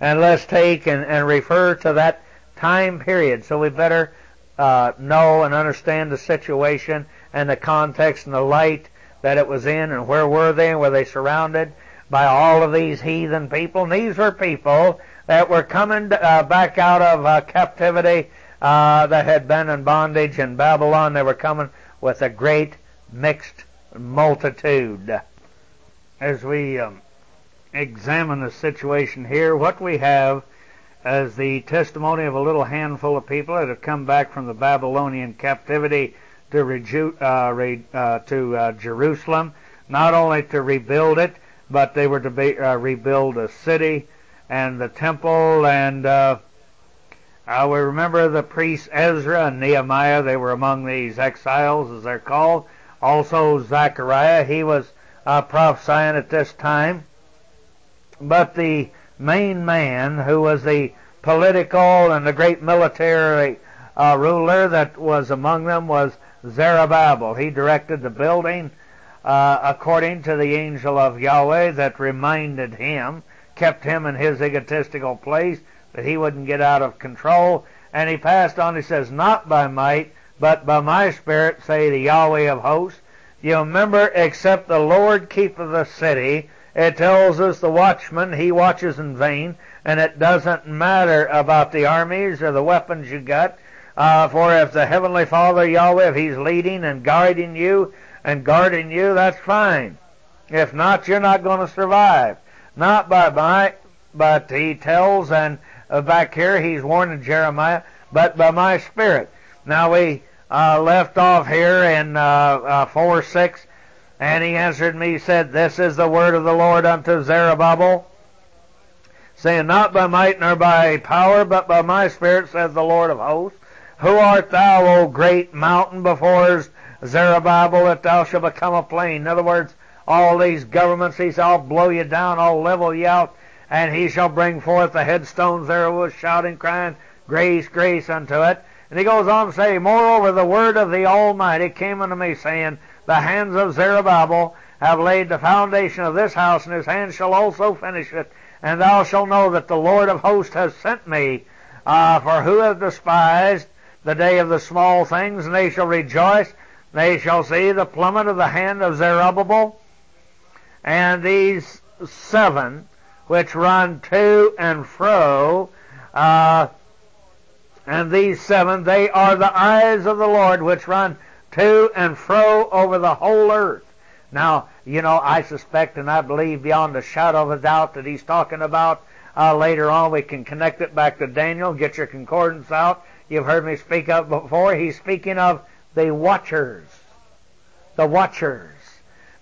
And let's take and, and refer to that time period. So we better uh, know and understand the situation and the context and the light that it was in and where were they and were they surrounded by all of these heathen people. And these were people that were coming uh, back out of uh, captivity uh, that had been in bondage in Babylon. They were coming with a great mixed multitude. As we um, examine the situation here, what we have is the testimony of a little handful of people that have come back from the Babylonian captivity to, reju- uh, re- uh, to uh, Jerusalem, not only to rebuild it, but they were to be, uh, rebuild a city and the temple. And uh, uh, we remember the priests Ezra and Nehemiah. They were among these exiles, as they're called. Also Zechariah. He was uh, prophesying at this time. But the main man, who was the political and the great military uh, ruler that was among them, was Zerubbabel. He directed the building uh, according to the angel of Yahweh that reminded him, kept him in his egotistical place, that he wouldn't get out of control. And he passed on, he says, Not by might, but by my spirit, say the Yahweh of hosts. You remember, except the Lord keepeth the city, it tells us the watchman, he watches in vain, and it doesn't matter about the armies or the weapons you got. Uh, for if the Heavenly Father, Yahweh, if He's leading and guiding you, and guarding you, that's fine. If not, you're not going to survive. Not by my, but he tells, and uh, back here he's warning Jeremiah, but by my spirit. Now we uh, left off here in uh, uh, 4 6, and he answered me, said, This is the word of the Lord unto Zerubbabel, saying, Not by might nor by power, but by my spirit, says the Lord of hosts. Who art thou, O great mountain, before Zerubbabel, that thou shalt become a plain. In other words, all these governments, he shall blow you down, I'll level you out, and he shall bring forth the headstones thereof, shouting, crying, Grace, grace unto it. And he goes on to say, Moreover, the word of the Almighty came unto me, saying, The hands of Zerubbabel have laid the foundation of this house, and his hands shall also finish it. And thou shalt know that the Lord of hosts has sent me. Uh, for who hath despised the day of the small things, and they shall rejoice they shall see the plummet of the hand of Zerubbabel, and these seven which run to and fro, uh, and these seven, they are the eyes of the Lord which run to and fro over the whole earth. Now, you know, I suspect and I believe beyond a shadow of a doubt that he's talking about uh, later on. We can connect it back to Daniel. Get your concordance out. You've heard me speak of before. He's speaking of the watchers. The watchers.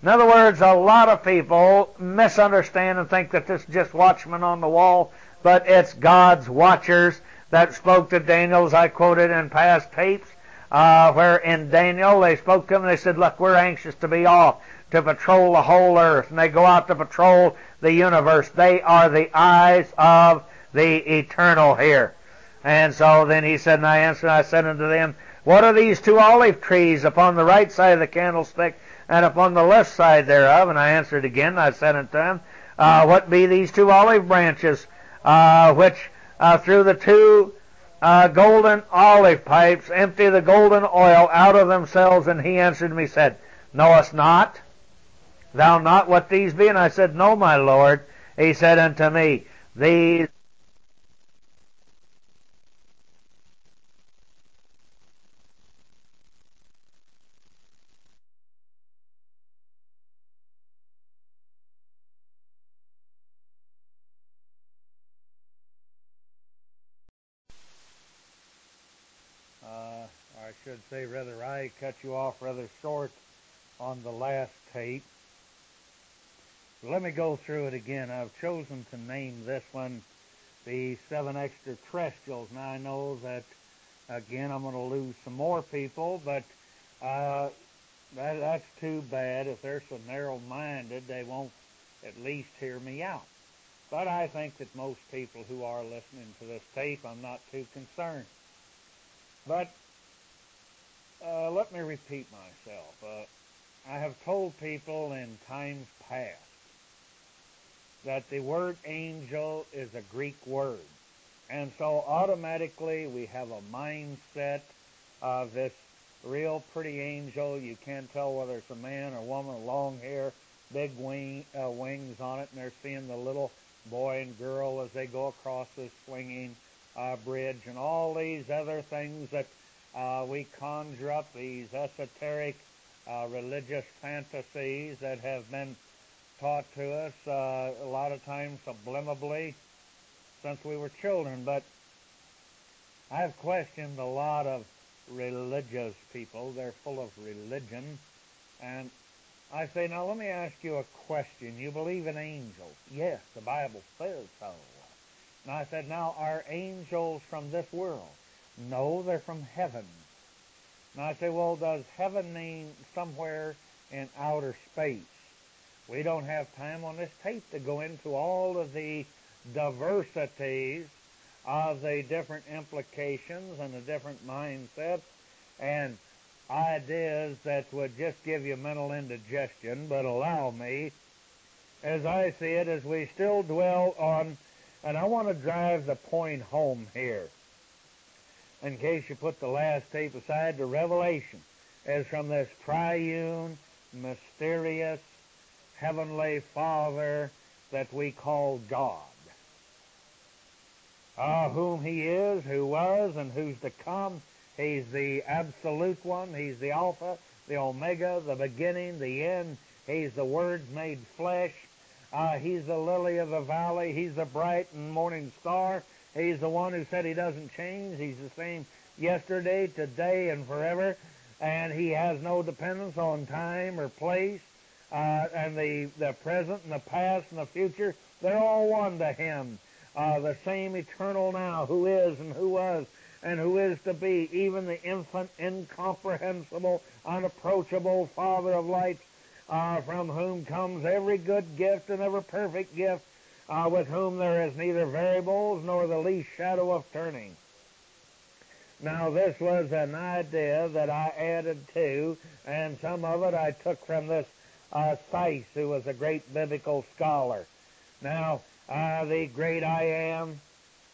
In other words, a lot of people misunderstand and think that this is just watchmen on the wall, but it's God's watchers that spoke to Daniel, as I quoted in past tapes, uh, where in Daniel they spoke to him and they said, Look, we're anxious to be off to patrol the whole earth. And they go out to patrol the universe. They are the eyes of the eternal here. And so then he said, and I answered, I said unto them, What are these two olive trees upon the right side of the candlestick and upon the left side thereof? And I answered again, I said unto him, uh, What be these two olive branches, uh, which uh, through the two uh, golden olive pipes empty the golden oil out of themselves? And he answered me, said, Knowest not? Thou not what these be? And I said, No, my Lord. He said unto me, These Uh, I should say I cut you off rather short on the last tape. Let me go through it again. I've chosen to name this one the seven extraterrestrials. Now I know that again I'm going to lose some more people, but uh, that, that's too bad. If they're so narrow-minded, they won't at least hear me out. But I think that most people who are listening to this tape, I'm not too concerned. But uh, let me repeat myself. Uh, I have told people in times past that the word angel is a Greek word. And so automatically we have a mindset of this real pretty angel. You can't tell whether it's a man or woman, long hair, big wing, uh, wings on it, and they're seeing the little boy and girl as they go across this swinging uh, bridge and all these other things that uh, we conjure up, these esoteric uh, religious fantasies that have been taught to us uh, a lot of times sublimably since we were children. But I've questioned a lot of religious people. They're full of religion. And I say, now let me ask you a question. You believe in angels? Yes, the Bible says so. And I said, now are angels from this world? No, they're from heaven. And I say, well, does heaven mean somewhere in outer space? We don't have time on this tape to go into all of the diversities of the different implications and the different mindsets and ideas that would just give you mental indigestion, but allow me, as I see it, as we still dwell on, and I want to drive the point home here, in case you put the last tape aside, the revelation is from this triune, mysterious, heavenly Father that we call God. Uh, whom he is, who was, and who's to come. He's the absolute one. He's the Alpha, the Omega, the beginning, the end. He's the Word made flesh. Uh, he's the lily of the valley. He's the bright and morning star. He's the one who said he doesn't change. He's the same yesterday, today, and forever. And he has no dependence on time or place uh, and the, the present and the past and the future, they're all one to him. Uh, the same eternal now, who is and who was and who is to be, even the infant, incomprehensible, unapproachable Father of lights, uh, from whom comes every good gift and every perfect gift, uh, with whom there is neither variables nor the least shadow of turning. Now, this was an idea that I added to, and some of it I took from this uh, who was a great biblical scholar. Now, uh, the great I am,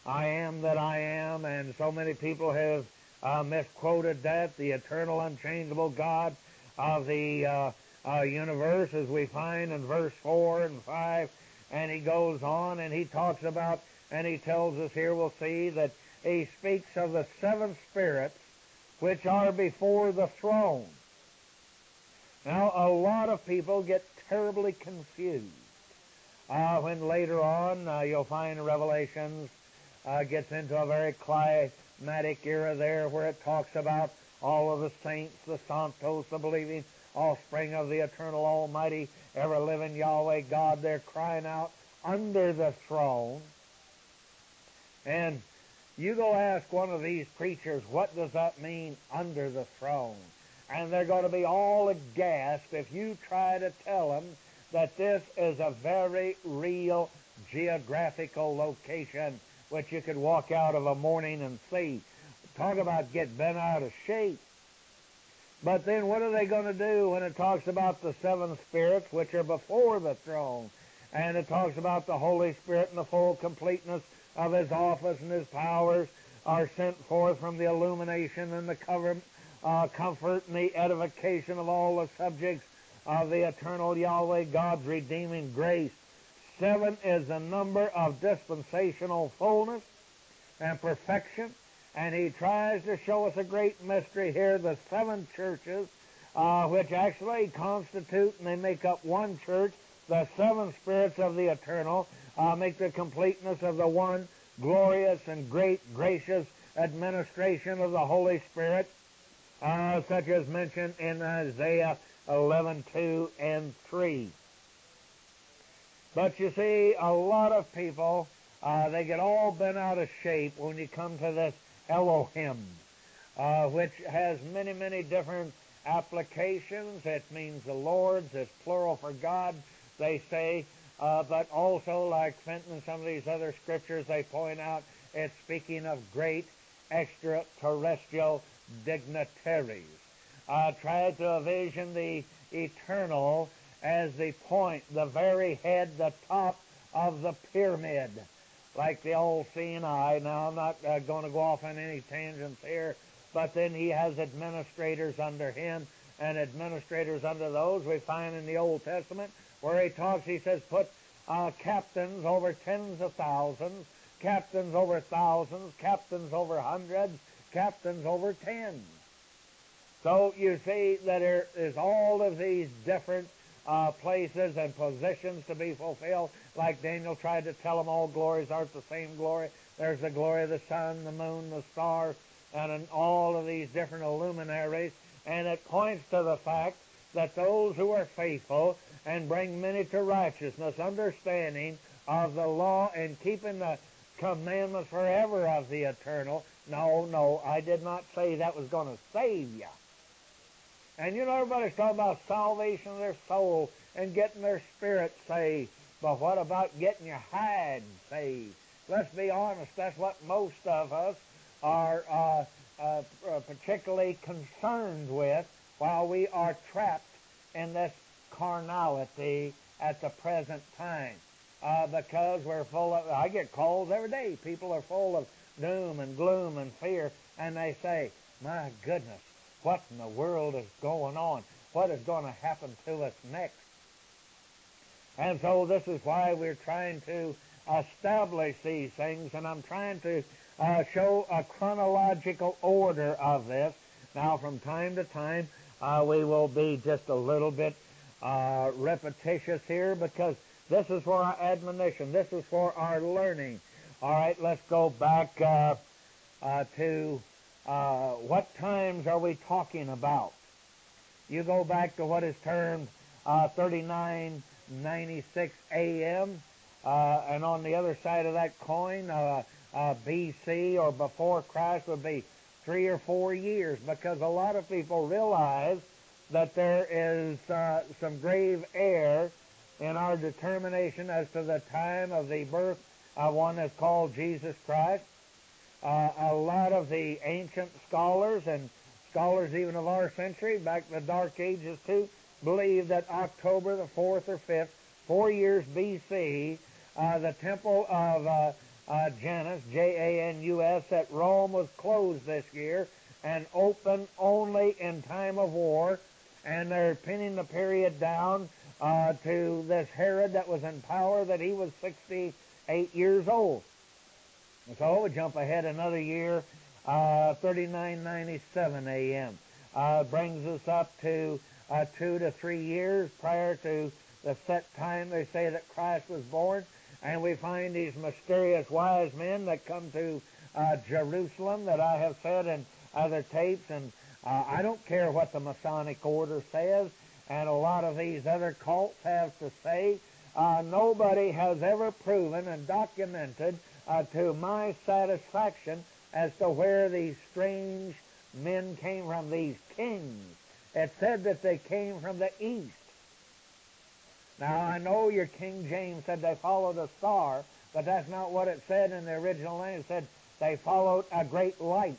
I am that I am, and so many people have uh, misquoted that, the eternal, unchangeable God of the uh, uh, universe, as we find in verse 4 and 5. And he goes on and he talks about, and he tells us here, we'll see that he speaks of the seven spirits which are before the throne. Now, a lot of people get terribly confused uh, when later on uh, you'll find Revelations uh, gets into a very climatic era there where it talks about all of the saints, the santos, the believing offspring of the eternal almighty, ever-living Yahweh God. They're crying out under the throne. And you go ask one of these preachers, what does that mean, under the throne? and they're going to be all aghast if you try to tell them that this is a very real geographical location which you could walk out of a morning and see. Talk about get bent out of shape. But then what are they going to do when it talks about the seven spirits which are before the throne? And it talks about the Holy Spirit and the full completeness of his office and his powers are sent forth from the illumination and the cover, uh, comfort and the edification of all the subjects of the eternal Yahweh, God's redeeming grace. Seven is the number of dispensational fullness and perfection. And he tries to show us a great mystery here, the seven churches, uh, which actually constitute and they make up one church. The seven spirits of the eternal uh, make the completeness of the one glorious and great gracious administration of the Holy Spirit, uh, such as mentioned in Isaiah 11, 2 and 3. But you see, a lot of people, uh, they get all bent out of shape when you come to this Elohim, uh, which has many, many different applications. It means the Lord's, it's plural for God, they say, uh, but also, like Fenton and some of these other scriptures, they point out it's speaking of great extraterrestrial dignitaries. Uh, tried to envision the eternal as the point, the very head, the top of the pyramid, like the old Sinai. Now, I'm not uh, going to go off on any tangents here, but then he has administrators under him, and administrators under those we find in the Old Testament where he talks, he says, put uh, captains over tens of thousands, captains over thousands, captains over hundreds, captains over tens. So you see that there is all of these different uh, places and positions to be fulfilled. Like Daniel tried to tell them all glories aren't the same glory. There's the glory of the sun, the moon, the stars, and all of these different luminaries. And it points to the fact that those who are faithful and bring many to righteousness, understanding of the law and keeping the commandments forever of the eternal. No, no, I did not say that was going to save you. And you know, everybody's talking about salvation of their soul and getting their spirit saved. But what about getting your hide saved? Let's be honest, that's what most of us are uh, uh, particularly concerned with while we are trapped in this carnality at the present time. Uh, because we're full of, I get calls every day. People are full of doom and gloom and fear, and they say, my goodness, what in the world is going on? What is going to happen to us next? And so this is why we're trying to establish these things, and I'm trying to uh, show a chronological order of this. Now, from time to time, uh, we will be just a little bit uh, repetitious here because this is for our admonition, this is for our learning. All right, let's go back uh, uh, to uh, what times are we talking about? You go back to what is termed 39. 96 a.m. Uh, and on the other side of that coin, uh, uh, BC or before Christ would be three or four years because a lot of people realize that there is uh, some grave error in our determination as to the time of the birth of one that's called Jesus Christ. Uh, a lot of the ancient scholars and scholars even of our century, back in the Dark Ages too, believe that October the 4th or 5th, four years BC, uh, the temple of uh, uh, Janus, J-A-N-U-S, at Rome was closed this year and open only in time of war and they're pinning the period down uh, to this Herod that was in power that he was 68 years old. So we jump ahead another year, uh, 3997 AM. Uh, brings us up to uh, two to three years prior to the set time they say that Christ was born. And we find these mysterious wise men that come to uh, Jerusalem that I have said in other tapes and uh, I don't care what the Masonic Order says, and a lot of these other cults have to say. Uh, nobody has ever proven and documented uh, to my satisfaction as to where these strange men came from, these kings. It said that they came from the east. Now, I know your King James said they followed a star, but that's not what it said in the original language. It said they followed a great light.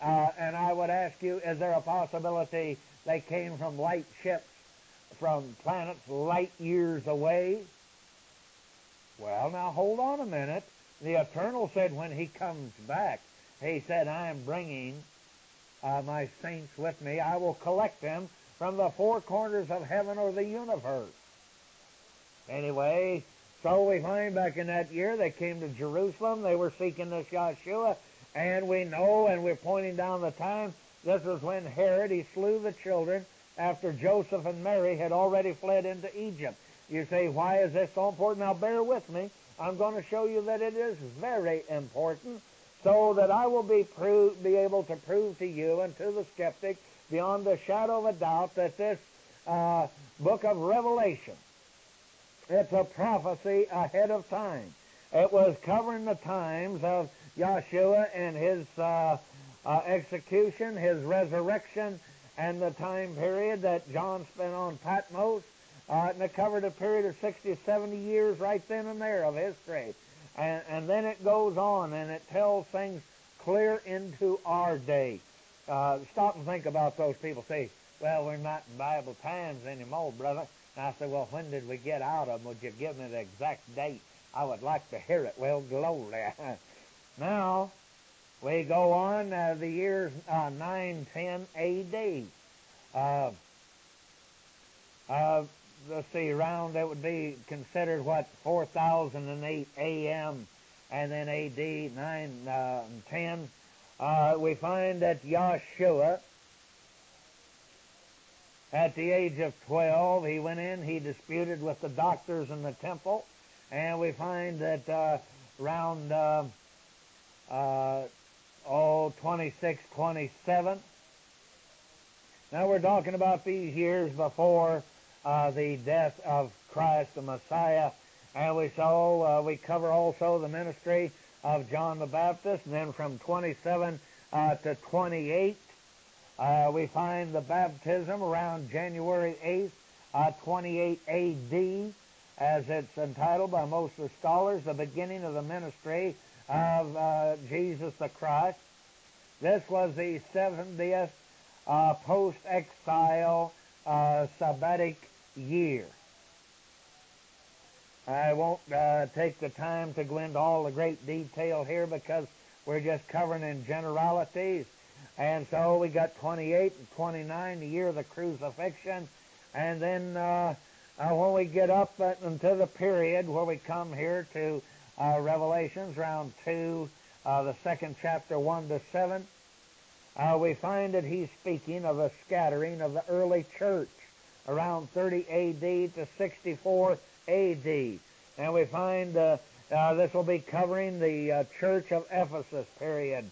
Uh, and I would ask you, is there a possibility they came from light ships from planets light years away? Well, now hold on a minute. The Eternal said when He comes back, He said, I am bringing uh, my saints with me. I will collect them from the four corners of heaven or the universe. Anyway, so we find back in that year they came to Jerusalem. They were seeking this Yeshua. And we know, and we're pointing down the time, this was when Herod, he slew the children after Joseph and Mary had already fled into Egypt. You say, why is this so important? Now bear with me. I'm going to show you that it is very important so that I will be, prove, be able to prove to you and to the skeptic beyond the shadow of a doubt that this uh, book of Revelation, it's a prophecy ahead of time. It was covering the times of Yeshua and his uh, uh, execution, his resurrection, and the time period that John spent on Patmos. Uh, and it covered a period of 60, 70 years right then and there of history. And, and then it goes on and it tells things clear into our day. Uh, stop and think about those people. Say, well, we're not in Bible times anymore, brother. And I said, well, when did we get out of them? Would you give me the exact date? I would like to hear it. Well, glory. Now, we go on uh, the years uh, 910 AD. Uh, uh, let's see, around that would be considered what 4008 AM, and then AD 9 uh, 10. Uh, we find that Yeshua, at the age of 12, he went in, he disputed with the doctors in the temple, and we find that uh, around uh, uh, oh, 26, 27. Now we're talking about these years before uh, the death of Christ the Messiah. And we saw, uh, we cover also the ministry of John the Baptist. And then from 27 uh, to 28, uh, we find the baptism around January 8th, uh, 28 AD, as it's entitled by most of the scholars, the beginning of the ministry of uh, Jesus the Christ. This was the 70th uh, post-exile uh, sabbatic year. I won't uh, take the time to go into all the great detail here because we're just covering in generalities. And so we got 28 and 29, the year of the crucifixion. And then uh, uh, when we get up into the period where we come here to uh, Revelations, round 2, uh, the second chapter, 1 to 7, uh, we find that he's speaking of a scattering of the early church around 30 AD to 64 AD. And we find uh, uh, this will be covering the uh, church of Ephesus period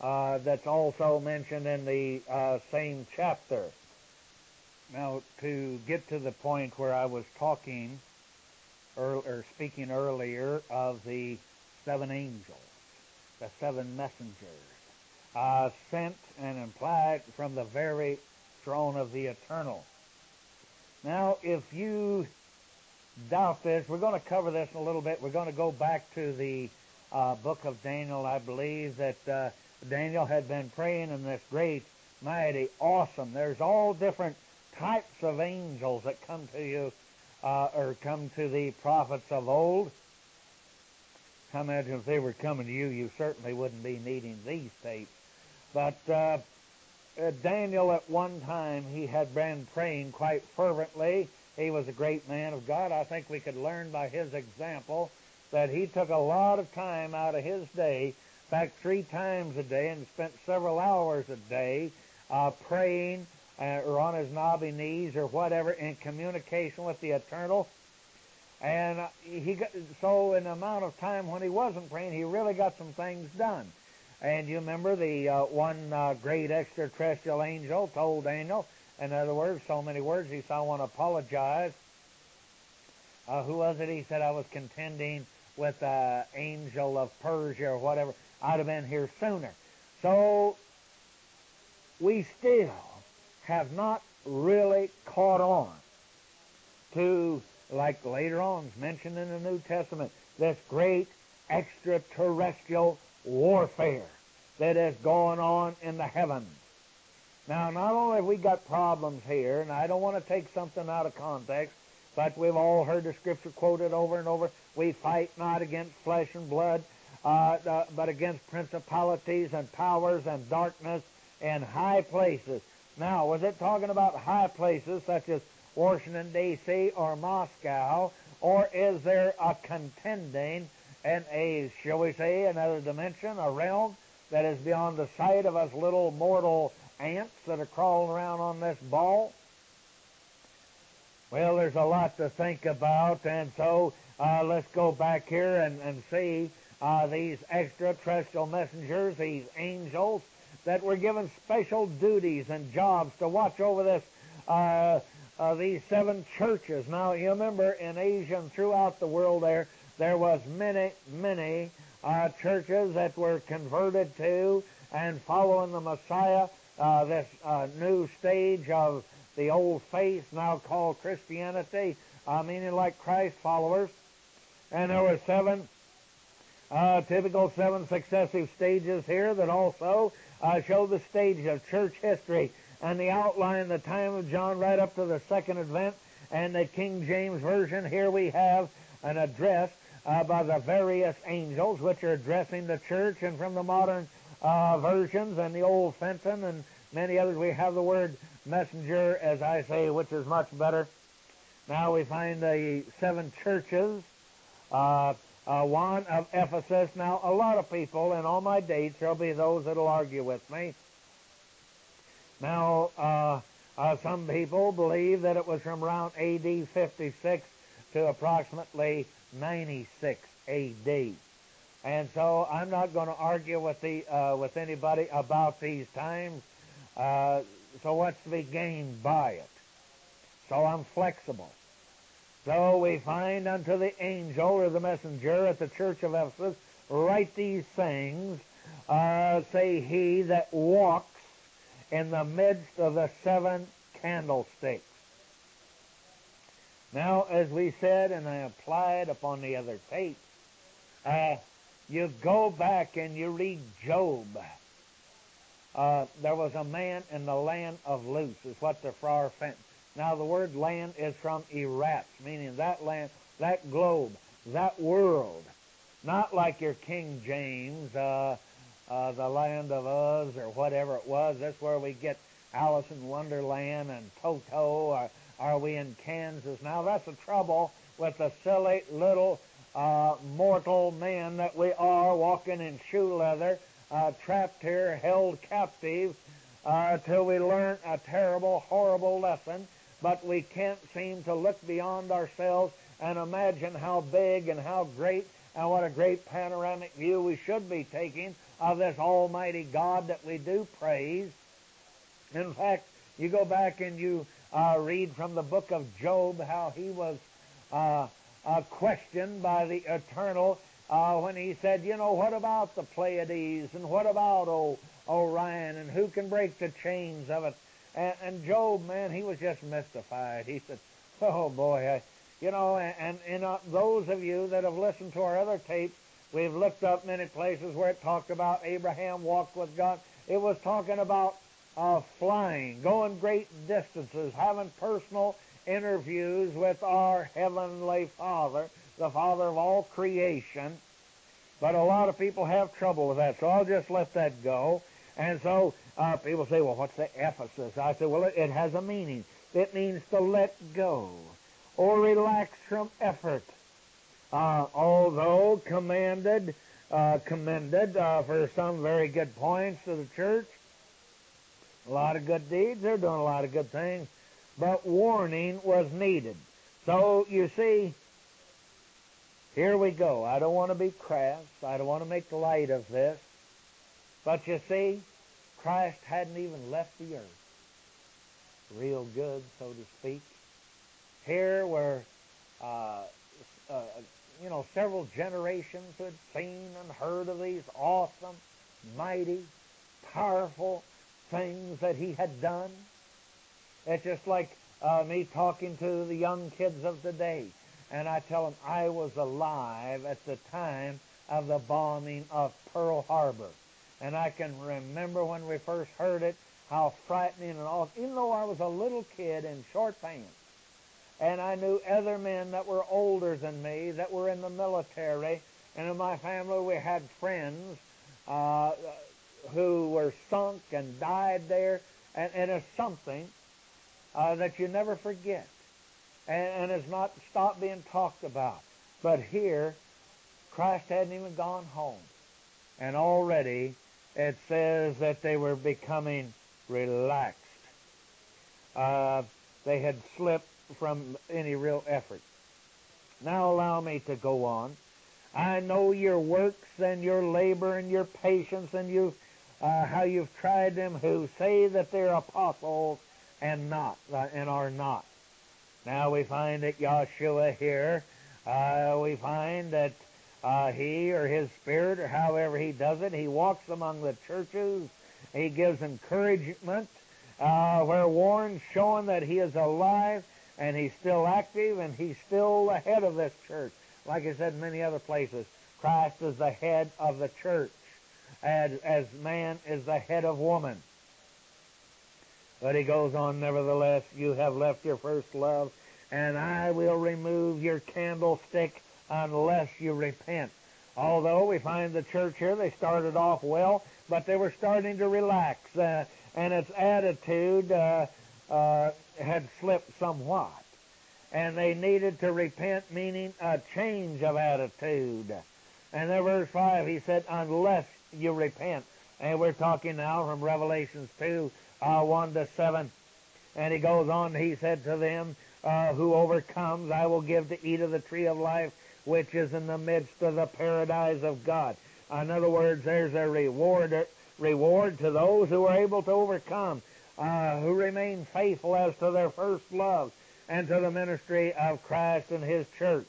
that's also mentioned in the same chapter. Now, to get to the point where I was talking or speaking earlier of the seven angels, the seven messengers, uh, sent and implied from the very throne of the eternal. Now, if you doubt this, we're going to cover this in a little bit. We're going to go back to the uh, book of Daniel. I believe that uh, Daniel had been praying in this great, mighty, awesome. There's all different types of angels that come to you uh, or come to the prophets of old. I imagine if they were coming to you, you certainly wouldn't be needing these tapes. But uh, Daniel, at one time, he had been praying quite fervently. He was a great man of God. I think we could learn by his example that he took a lot of time out of his day, in fact, three times a day, and spent several hours a day uh, praying uh, or on his knobby knees or whatever in communication with the eternal. And he got, so in the amount of time when he wasn't praying, he really got some things done. And you remember the uh, one uh, great extraterrestrial angel told Daniel, in other words, so many words, he said, I want to apologize. Uh, who was it? He said, I was contending with the angel of Persia or whatever. I'd have been here sooner. So we still have not really caught on to, like later on mentioned in the New Testament, this great extraterrestrial warfare that is going on in the heavens. Now, not only have we got problems here, and I don't want to take something out of context, but we've all heard the scripture quoted over and over. We fight not against flesh and blood, uh, uh, but against principalities and powers and darkness and high places. Now, was it talking about high places such as Washington, D.C. or Moscow, or is there a contending in a, shall we say, another dimension, a realm that is beyond the sight of us little mortal ants that are crawling around on this ball? Well, there's a lot to think about, and so uh, let's go back here and, and see uh, these extraterrestrial messengers, these angels, that were given special duties and jobs to watch over this uh, uh, these seven churches. Now, you remember in Asia and throughout the world there, there was many, many uh, churches that were converted to and following the Messiah, uh, this uh, new stage of the old faith now called Christianity, uh, meaning like Christ followers. And there were seven, uh, typical seven successive stages here that also uh, show the stage of church history and the outline, the time of John right up to the second advent. And the King James Version, here we have an address uh, by the various angels which are addressing the church. And from the modern uh, versions and the old Fenton and many others, we have the word messenger, as I say, which is much better. Now we find the seven churches. Uh, uh, one of Ephesus. Now, a lot of people, and all my dates, there'll be those that'll argue with me. Now, uh, uh, some people believe that it was from around AD 56 to approximately 96 AD. And so I'm not going to argue with the uh, with anybody about these times. Uh, so what's to be gained by it? So I'm flexible. So we find unto the angel or the messenger at the church of Ephesus, write these things, uh, say he that walks in the midst of the seven candlesticks. Now, as we said, and I applied upon the other tape, uh, you go back and you read Job. Uh, there was a man in the land of Luz, is what the Ferrar Fenton. Now, the word land is from Eretz, meaning that land, that globe, that world. Not like your King James, uh, uh, the land of Uz, or whatever it was. That's where we get Alice in Wonderland and Toto. Or are we in Kansas now? That's the trouble with the silly little uh, mortal men that we are, walking in shoe leather, uh, trapped here, held captive, uh, till we learn a terrible, horrible lesson. But we can't seem to look beyond ourselves and imagine how big and how great and what a great panoramic view we should be taking of this Almighty God that we do praise. In fact, you go back and you uh, read from the book of Job how he was uh, uh, questioned by the Eternal uh, when he said, you know, what about the Pleiades and what about o- Orion and who can break the chains of it? And, and Job, man, he was just mystified. He said, oh boy, I, you know, and, and uh, those of you that have listened to our other tapes, we've looked up many places where it talked about Abraham walked with God. It was talking about uh, flying, going great distances, having personal interviews with our Heavenly Father, the Father of all creation. But a lot of people have trouble with that, so I'll just let that go. And so uh, people say, well, what's the Ephesus? I say, well, it, it has a meaning. It means to let go or relax from effort. Uh, although commanded, uh, commended uh, for some very good points to the church, a lot of good deeds. They're doing a lot of good things. But warning was needed. So, you see, here we go. I don't want to be crass. I don't want to make light of this. But you see, Christ hadn't even left the earth. Real good, so to speak. Here were, uh, uh, you know, several generations who had seen and heard of these awesome, mighty, powerful things that he had done. It's just like uh, me talking to the young kids of today, and I tell them I was alive at the time of the bombing of Pearl Harbor. And I can remember when we first heard it, how frightening and all. Even though I was a little kid in short pants, and I knew other men that were older than me that were in the military, and in my family we had friends uh, who were sunk and died there, and, and it's something uh, that you never forget, and, and has not stopped being talked about. But here, Christ hadn't even gone home, and already it says that they were becoming relaxed. Uh, they had slipped from any real effort. Now allow me to go on. I know your works and your labor and your patience and you, uh, how you've tried them who say that they're apostles and not, uh, and are not. Now we find that Yahshua here, uh, we find that uh, he or his spirit or however he does it, he walks among the churches, he gives encouragement, uh, where warns showing that he is alive and he's still active and he's still the head of this church. Like I said in many other places, Christ is the head of the church as, as man is the head of woman. But he goes on, nevertheless, you have left your first love, and I will remove your candlestick unless you repent. Although we find the church here, they started off well, but they were starting to relax, uh, and its attitude uh, uh, had slipped somewhat. And they needed to repent, meaning a change of attitude. And then verse 5, he said, unless you repent. And we're talking now from Revelations 2, uh, 1 to 7. And he goes on, he said to them, uh, who overcomes, I will give to eat of the tree of life, which is in the midst of the paradise of God. In other words, there's a reward, reward to those who are able to overcome uh, who remain faithful as to their first love and to the ministry of Christ and His church.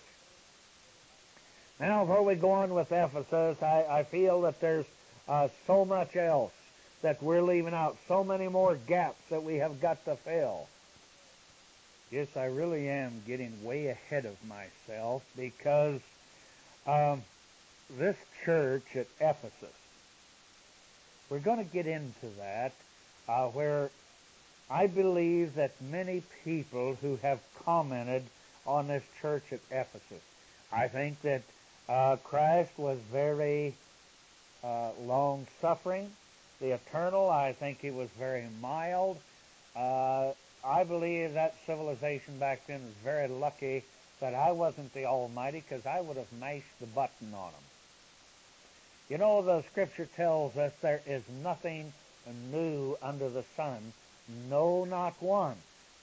Now, before we go on with Ephesus, I, I feel that there's uh, so much else that we're leaving out, so many more gaps that we have got to fill. Yes, I really am getting way ahead of myself because um, this church at Ephesus, we're going to get into that uh, where I believe that many people who have commented on this church at Ephesus, I think that uh, Christ was very uh, long suffering. The eternal, I think he was very mild. Uh, I believe that civilization back then was very lucky that I wasn't the Almighty because I would have mashed the button on them. You know, the scripture tells us there is nothing new under the sun. No, not one.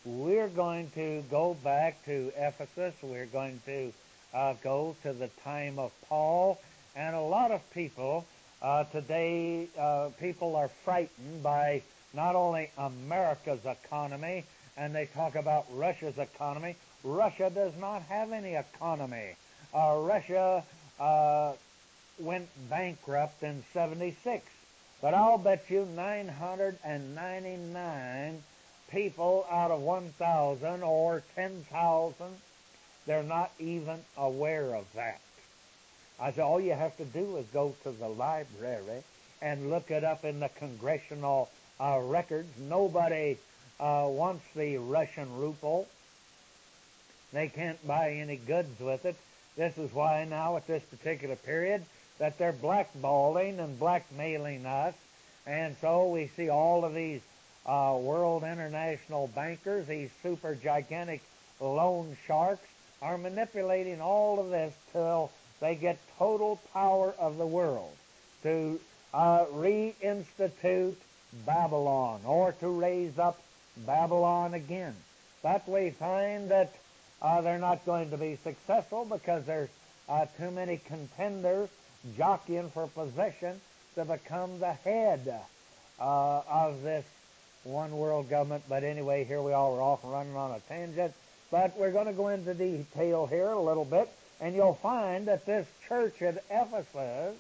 We're going to go back to Ephesus. We're going to uh, go to the time of Paul. And a lot of people uh, today, uh, people are frightened by not only America's economy, and they talk about Russia's economy. Russia does not have any economy. Uh, Russia uh, went bankrupt in 76. But I'll bet you 999 people out of 1,000 or 10,000, they're not even aware of that. I said, all you have to do is go to the library and look it up in the congressional uh, records. Nobody uh, wants the Russian ruble. They can't buy any goods with it. This is why now at this particular period that they're blackballing and blackmailing us. And so we see all of these uh, world international bankers, these super gigantic loan sharks, are manipulating all of this till they get total power of the world to uh, reinstitute Babylon or to raise up Babylon again. But we find that uh, they're not going to be successful because there's uh, too many contenders jockeying for possession to become the head uh, of this one world government. But anyway, here we are. We're off running on a tangent. But we're going to go into detail here a little bit, and you'll find that this church at Ephesus,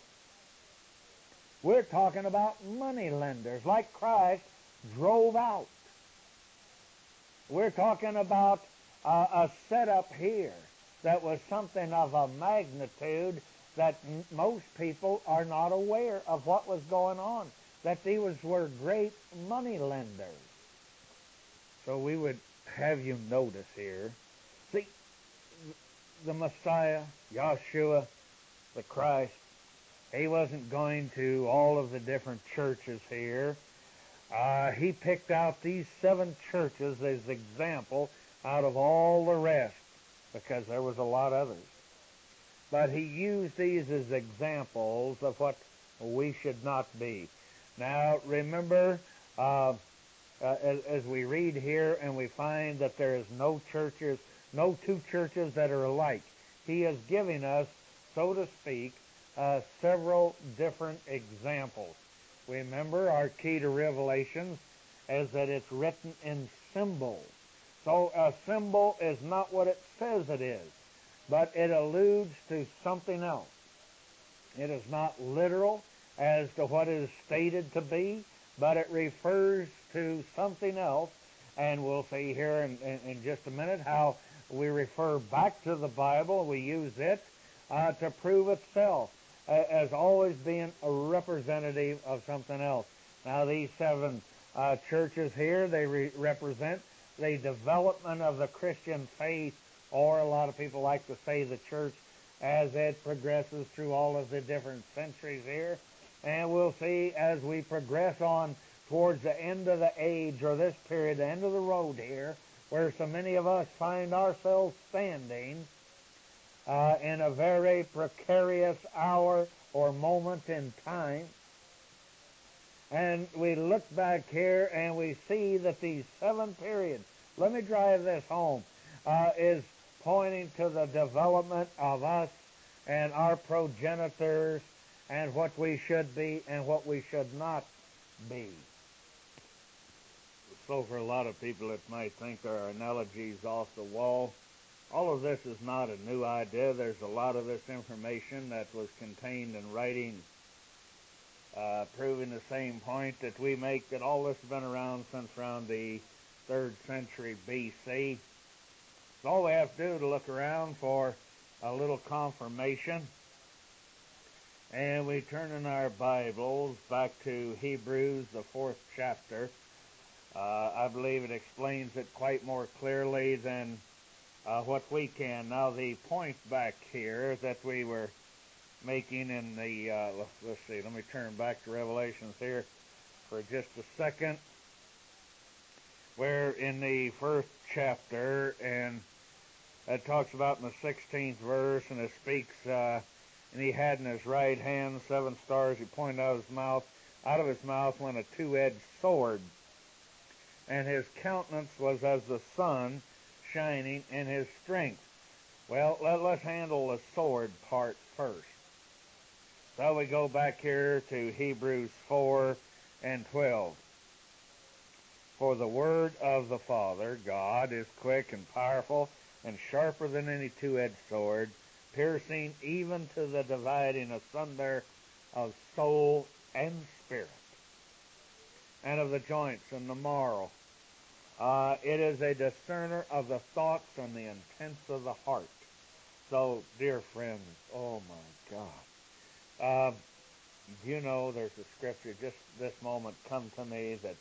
we're talking about money lenders like Christ drove out. We're talking about uh, a setup here that was something of a magnitude that m- most people are not aware of what was going on, that these were great money lenders. So we would have you notice here, see, the Messiah, Yeshua, the Christ, he wasn't going to all of the different churches here. Uh, he picked out these seven churches as example out of all the rest because there was a lot others. But he used these as examples of what we should not be. Now, remember, uh, uh, as, as, we read here and we find that there is no churches, no two churches that are alike. He is giving us, so to speak, uh, several different examples. Remember, our key to Revelations is that it's written in symbols. So a symbol is not what it says it is, but it alludes to something else. It is not literal as to what is stated to be, but it refers to something else. And we'll see here in, in, in just a minute how we refer back to the Bible. We use it uh, to prove itself uh, as always being a representative of something else. Now, these seven uh, churches here, they re- represent the development of the Christian faith, or a lot of people like to say the church as it progresses through all of the different centuries here. And we'll see as we progress on towards the end of the age or this period, the end of the road here, where so many of us find ourselves standing uh, in a very precarious hour or moment in time. And we look back here and we see that these seven periods, let me drive this home, uh, is pointing to the development of us and our progenitors and what we should be and what we should not be. So for a lot of people that might think there are analogies off the wall, all of this is not a new idea. There's a lot of this information that was contained in writings uh, proving the same point that we make that all this has been around since around the third century BC. So all we have to do to look around for a little confirmation. And we turn in our Bibles back to Hebrews, the fourth chapter. Uh, I believe it explains it quite more clearly than uh, what we can. Now, the point back here that we were making in the, uh, let's, let's see, let me turn back to Revelations here for just a second, where in the first chapter, and it talks about in the 16th verse, and it speaks, uh, and he had in his right hand seven stars. He pointed out of his mouth. Out of his mouth went a two-edged sword, and his countenance was as the sun, shining in his strength. Well, let, us handle the sword part first. So we go back here to Hebrews 4 and 12. For the word of the Father, God, is quick and powerful and sharper than any two-edged sword, piercing even to the dividing asunder of soul and spirit, and of the joints and the marrow, uh, it is a discerner of the thoughts and the intents of the heart. So, dear friends, oh my God. Um, you know, there's a scripture just this moment come to me that,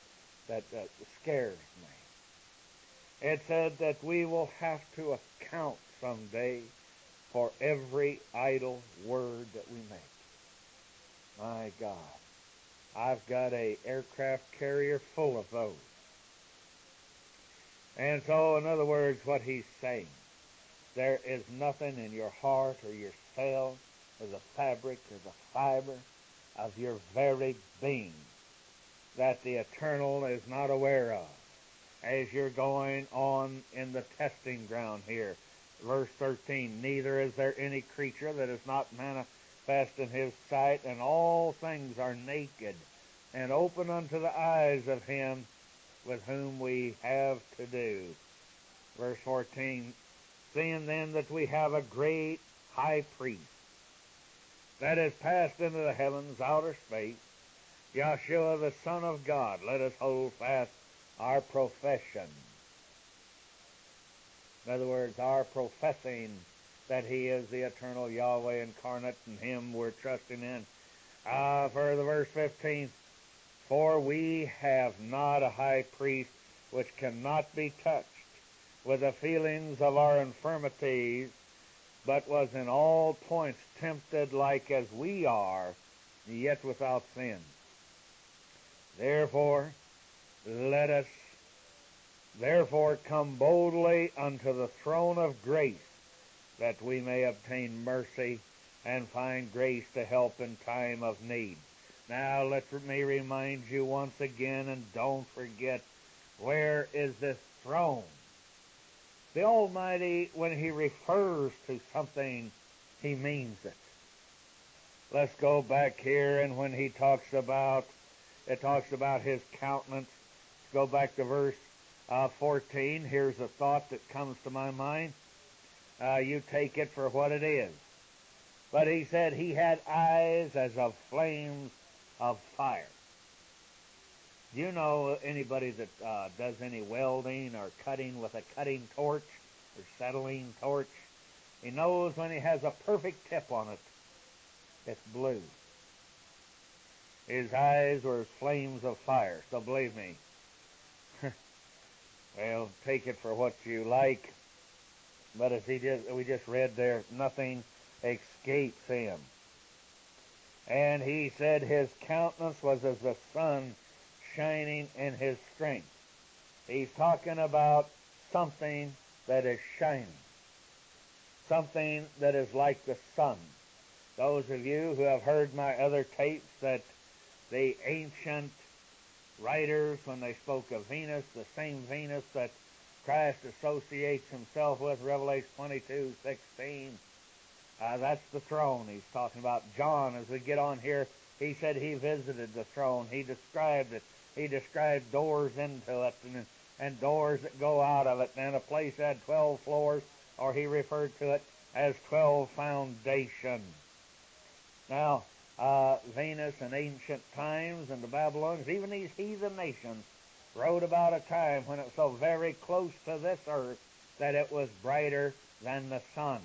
that, that scares me. It said that we will have to account someday for every idle word that we make. My God. I've got a aircraft carrier full of those. And so, in other words, what he's saying, there is nothing in your heart or your cell or the fabric or the fiber of your very being that the eternal is not aware of as you're going on in the testing ground here. Verse 13, neither is there any creature that is not manifest in his sight, and all things are naked and open unto the eyes of him with whom we have to do. Verse 14, seeing then that we have a great high priest that has passed into the heavens, outer space, Yeshua the Son of God, let us hold fast our profession. In other words, our professing that He is the eternal Yahweh incarnate, and Him we're trusting in. Ah, for the verse 15, for we have not a high priest which cannot be touched with the feelings of our infirmities, but was in all points tempted like as we are, yet without sin. Therefore, let us therefore come boldly unto the throne of grace, that we may obtain mercy and find grace to help in time of need. Now let me remind you once again, and don't forget, where is this throne? The Almighty, when He refers to something, He means it. Let's go back here, and when He talks about, it talks about His countenance. Let's go back to verse uh, 14. Here's a thought that comes to my mind. Uh, you take it for what it is. But he said he had eyes as of flames of fire. Do you know anybody that uh, does any welding or cutting with a cutting torch or settling torch? He knows when he has a perfect tip on it, it's blue. His eyes were flames of fire, so believe me. well, take it for what you like. But as he just, we just read there, nothing escapes him. And he said his countenance was as the sun shining in his strength. He's talking about something that is shining. Something that is like the sun. Those of you who have heard my other tapes that the ancient writers, when they spoke of Venus, the same Venus that Christ associates himself with, Revelation 22, 16, uh, that's the throne he's talking about. John, as we get on here, he said he visited the throne. He described it. He described doors into it and, and doors that go out of it. And a place had 12 floors, or he referred to it as 12 foundations. Now, uh, Venus in ancient times and the Babylonians, even these heathen nations, wrote about a time when it was so very close to this earth that it was brighter than the sun.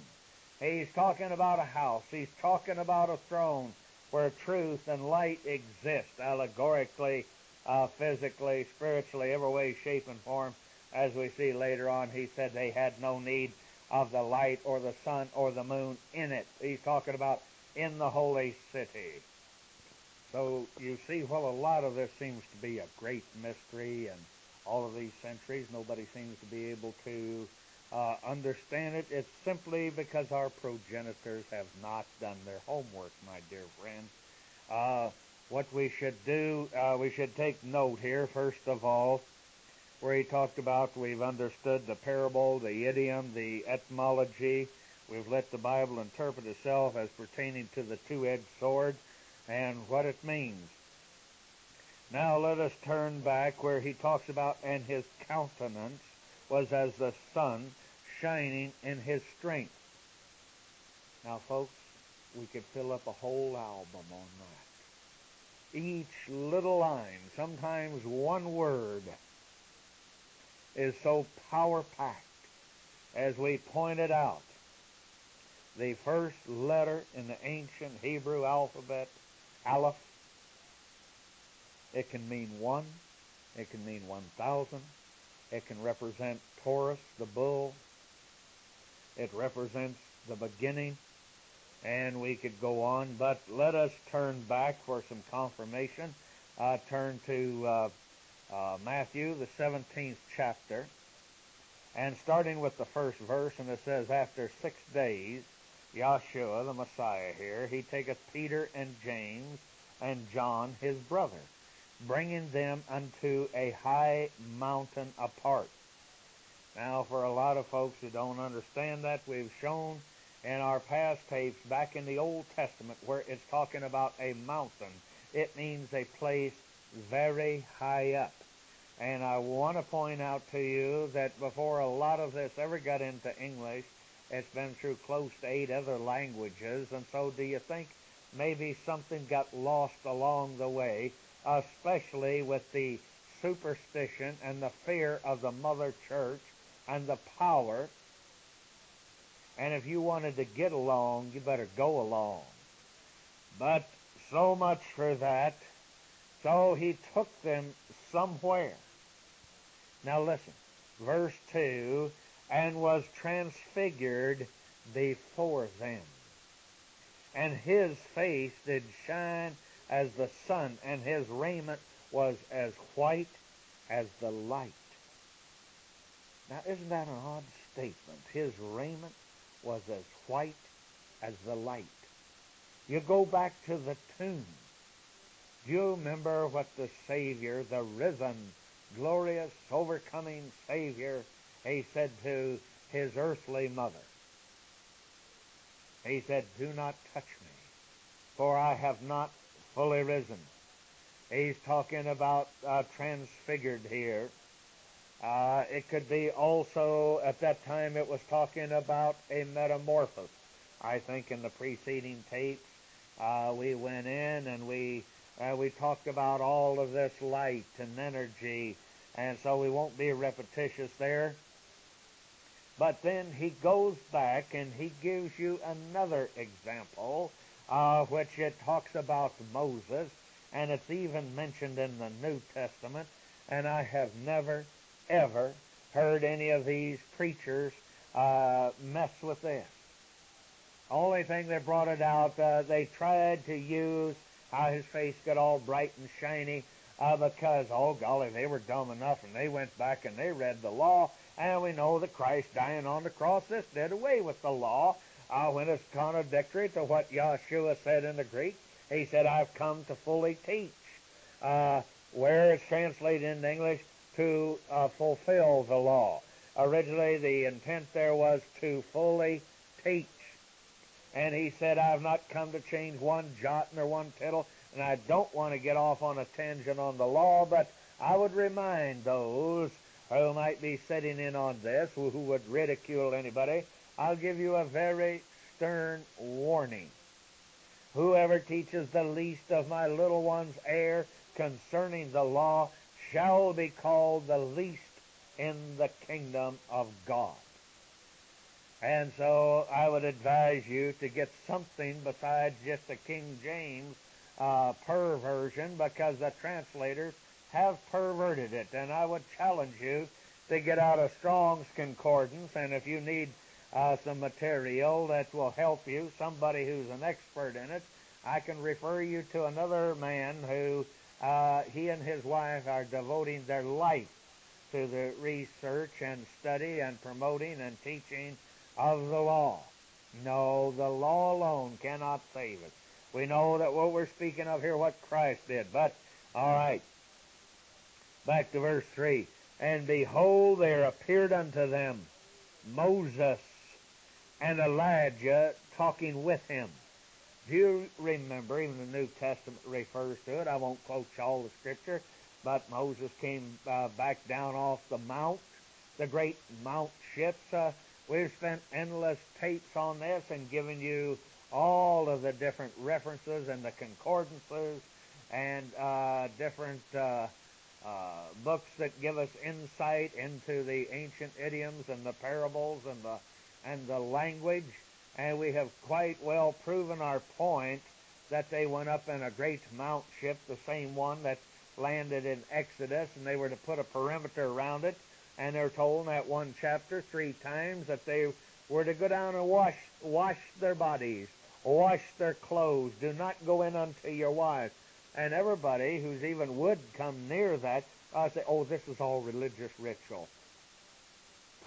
He's talking about a house. He's talking about a throne where truth and light exist allegorically, uh, physically, spiritually, every way, shape, and form. As we see later on, he said they had no need of the light or the sun or the moon in it. He's talking about in the holy city. So you see, well, a lot of this seems to be a great mystery, and all of these centuries, nobody seems to be able to uh, understand it. It's simply because our progenitors have not done their homework, my dear friend. Uh, what we should do, uh, we should take note here, first of all, where he talked about we've understood the parable, the idiom, the etymology. We've let the Bible interpret itself as pertaining to the two-edged sword and what it means. Now let us turn back where he talks about, and his countenance was as the sun shining in his strength. Now, folks, we could fill up a whole album on that. Each little line, sometimes one word, is so power packed. As we pointed out, the first letter in the ancient Hebrew alphabet, Aleph, it can mean one, it can mean 1,000, it can represent Taurus, the bull. It represents the beginning. And we could go on, but let us turn back for some confirmation. Uh, turn to uh, uh, Matthew, the 17th chapter. And starting with the first verse, and it says, After six days, Yahshua, the Messiah here, he taketh Peter and James and John, his brother bringing them unto a high mountain apart. Now, for a lot of folks who don't understand that, we've shown in our past tapes back in the Old Testament where it's talking about a mountain. It means a place very high up. And I want to point out to you that before a lot of this ever got into English, it's been through close to eight other languages. And so do you think maybe something got lost along the way especially with the superstition and the fear of the mother church and the power And if you wanted to get along, you better go along. But so much for that. So he took them somewhere. Now listen, verse 2 and was transfigured before them. And his face did shine as the sun, and his raiment was as white as the light. Now, isn't that an odd statement? His raiment was as white as the light. You go back to the tomb. Do you remember what the Savior, the risen, glorious, overcoming Savior, he said to his earthly mother? He said, Do not touch me, for I have not fully risen. He's talking about uh, transfigured here. Uh, it could be also, at that time, it was talking about a metamorphosis. I think in the preceding tapes, uh, we went in and we uh, we talked about all of this light and energy, and so we won't be repetitious there. But then he goes back and he gives you another example, uh, which it talks about Moses, and it's even mentioned in the New Testament. And I have never, ever heard any of these preachers uh, mess with this. Only thing that brought it out, uh, they tried to use how his face got all bright and shiny uh, because, oh golly, they were dumb enough and they went back and they read the law and we know that Christ dying on the cross this did away with the law uh, when it's contradictory to what Yeshua said in the Greek. He said, I've come to fully teach. Uh, where it's translated into English, to uh, fulfill the law. Originally, the intent there was to fully teach. And he said, I've not come to change one jot nor one tittle, and I don't want to get off on a tangent on the law, but I would remind those who might be sitting in on this, who would ridicule anybody, I'll give you a very stern warning. Whoever teaches the least of my little ones err concerning the law shall be called the least in the kingdom of God. And so I would advise you to get something besides just the King James uh, perversion because the translators have perverted it. And I would challenge you to get out a Strong's Concordance, and if you need uh, some material that will help you, somebody who's an expert in it, I can refer you to another man who uh, he and his wife are devoting their life to the research and study and promoting and teaching of the law. No, the law alone cannot save us. We know that what we're speaking of here, what Christ did. But, all right, Back to verse 3. And behold, there appeared unto them Moses and Elijah talking with him. Do you remember, even the New Testament refers to it, I won't quote you all the scripture, but Moses came uh, back down off the mount, the great mount ships. Uh, we've spent endless tapes on this and given you all of the different references and the concordances and uh, different uh, uh, books that give us insight into the ancient idioms and the parables and the and the language, and we have quite well proven our point that they went up in a great mount ship, the same one that landed in Exodus, and they were to put a perimeter around it, and they're told in that one chapter three times that they were to go down and wash wash their bodies, wash their clothes, do not go in unto your wives and everybody who's even would come near that, I say, oh, this is all religious ritual.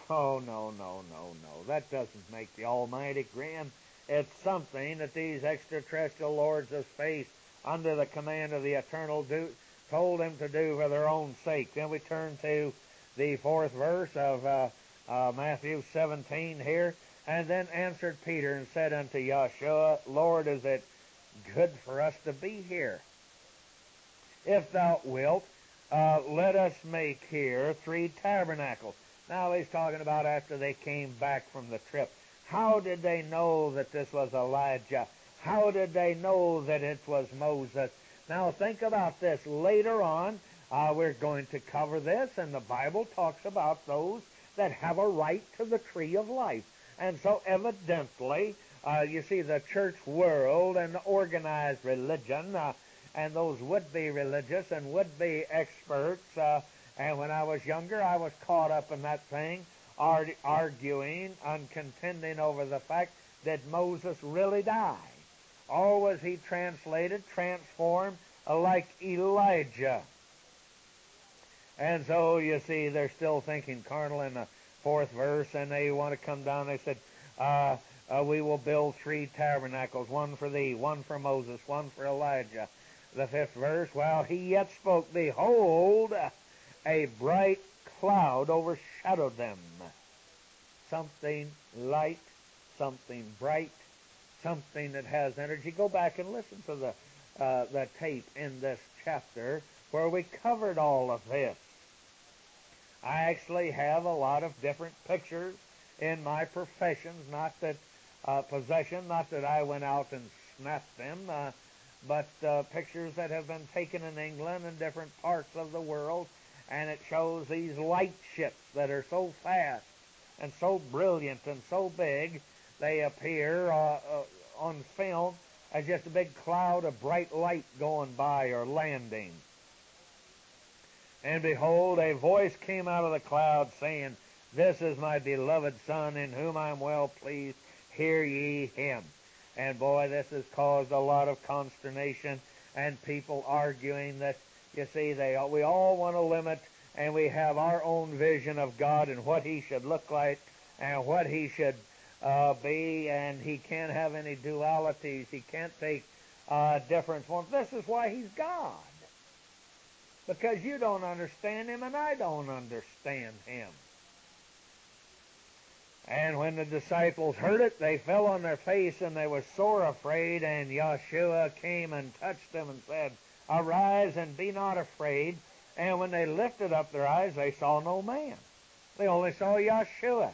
Oh, no, no, no, no. That doesn't make the Almighty grin. It's something that these extraterrestrial lords of space, under the command of the eternal, do, told them to do for their own sake. Then we turn to the fourth verse of uh, uh, Matthew 17 here. And then answered Peter and said unto Yeshua, Lord, is it good for us to be here? if thou wilt, uh, let us make here three tabernacles. Now he's talking about after they came back from the trip. How did they know that this was Elijah? How did they know that it was Moses? Now think about this. Later on, uh, we're going to cover this, and the Bible talks about those that have a right to the tree of life. And so evidently, uh, you see, the church world and organized religion uh, and those would-be religious and would-be experts, uh, and when I was younger, I was caught up in that thing, arguing and contending over the fact that Moses really died. Or was he translated, transformed, like Elijah? And so, you see, they're still thinking carnal in the fourth verse, and they want to come down. They said, uh, uh, we will build three tabernacles, one for thee, one for Moses, one for Elijah. The fifth verse, while he yet spoke, behold, a bright cloud overshadowed them. Something light, something bright, something that has energy. Go back and listen to the, uh, the tape in this chapter where we covered all of this. I actually have a lot of different pictures in my professions, not that uh, possession, not that I went out and snapped them, uh, but uh, pictures that have been taken in England and different parts of the world, and it shows these light ships that are so fast and so brilliant and so big, they appear uh, uh, on film as just a big cloud of bright light going by or landing. And behold, a voice came out of the cloud saying, This is my beloved Son, in whom I am well pleased. Hear ye him. And boy, this has caused a lot of consternation and people arguing that, you see, they we all want to limit and we have our own vision of God and what He should look like and what He should uh, be, and He can't have any dualities. He can't take uh, different forms. This is why He's God because you don't understand him and I don't understand him. And when the disciples heard it, they fell on their face and they were sore afraid. And Yeshua came and touched them and said, Arise and be not afraid. And when they lifted up their eyes, they saw no man. They only saw Yeshua.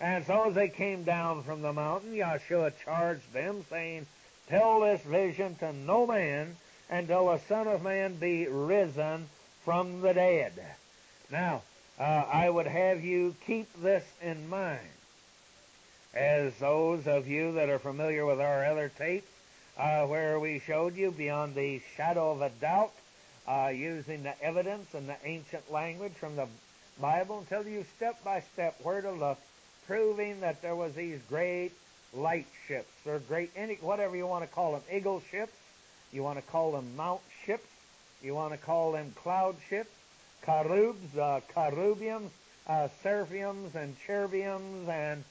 And so as they came down from the mountain, Yeshua charged them, saying, Tell this vision to no man until the Son of Man be risen from the dead. Now, uh, I would have you keep this in mind. As those of you that are familiar with our other tapes, uh, where we showed you beyond the shadow of a doubt, uh, using the evidence and the ancient language from the Bible, tell you step by step where to look, proving that there was these great light ships, or great, any, whatever you want to call them, eagle ships, you want to call them mount ships, you want to call them cloud ships, cherubs, uh, cherubiums, uh, seraphims, and cherubims, and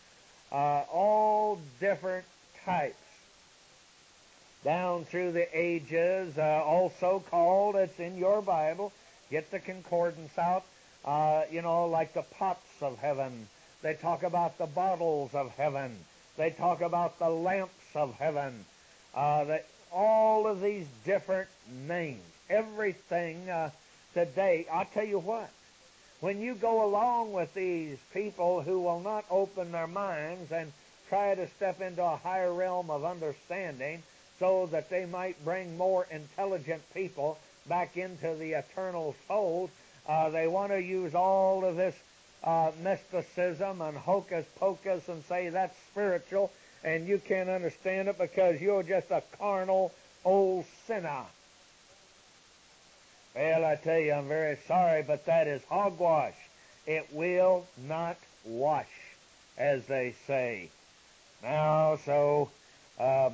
uh, all different types. Down through the ages, uh, also called, it's in your Bible, get the concordance out, uh, you know, like the pots of heaven. They talk about the bottles of heaven. They talk about the lamps of heaven. Uh, they, all of these different names. Everything uh, today, I'll tell you what, when you go along with these people who will not open their minds and try to step into a higher realm of understanding so that they might bring more intelligent people back into the eternal fold, uh, they want to use all of this uh, mysticism and hocus pocus and say that's spiritual and you can't understand it because you're just a carnal old sinner. Well, I tell you, I'm very sorry, but that is hogwash. It will not wash, as they say. Now, so um,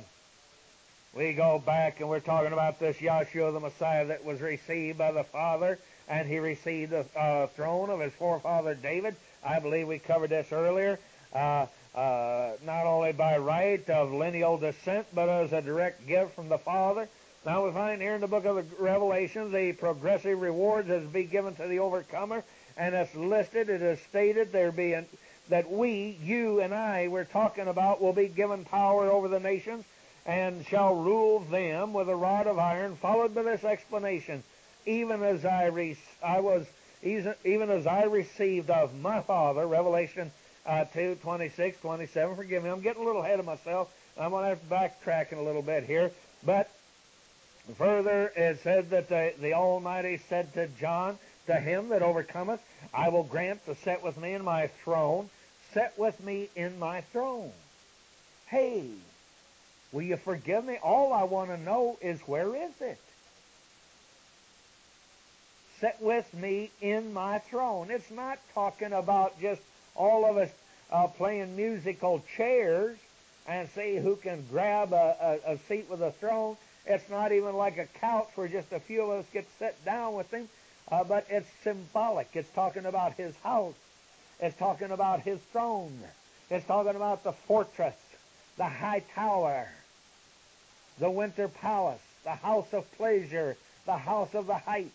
we go back and we're talking about this Yahshua the Messiah that was received by the Father, and he received the uh, throne of his forefather David. I believe we covered this earlier. Uh, uh, not only by right of lineal descent, but as a direct gift from the Father. Now we find here in the book of Revelation the progressive rewards as be given to the overcomer, and it's listed, it is stated there be that we, you and I, we're talking about, will be given power over the nations and shall rule them with a rod of iron, followed by this explanation, even as I, re- I was, even as I received of my Father, Revelation uh, 2, 26, 27. Forgive me, I'm getting a little ahead of myself. I'm going to have to backtrack in a little bit here. But further, it said that the, the Almighty said to John, to him that overcometh, I will grant to set with me in my throne, set with me in my throne. Hey, will you forgive me? All I want to know is where is it? Sit with me in my throne. It's not talking about just all of us uh, playing musical chairs and see who can grab a, a, a seat with a throne. It's not even like a couch where just a few of us get sit down with him, uh, but it's symbolic. It's talking about his house. It's talking about his throne. It's talking about the fortress, the high tower, the winter palace, the house of pleasure, the house of the heights.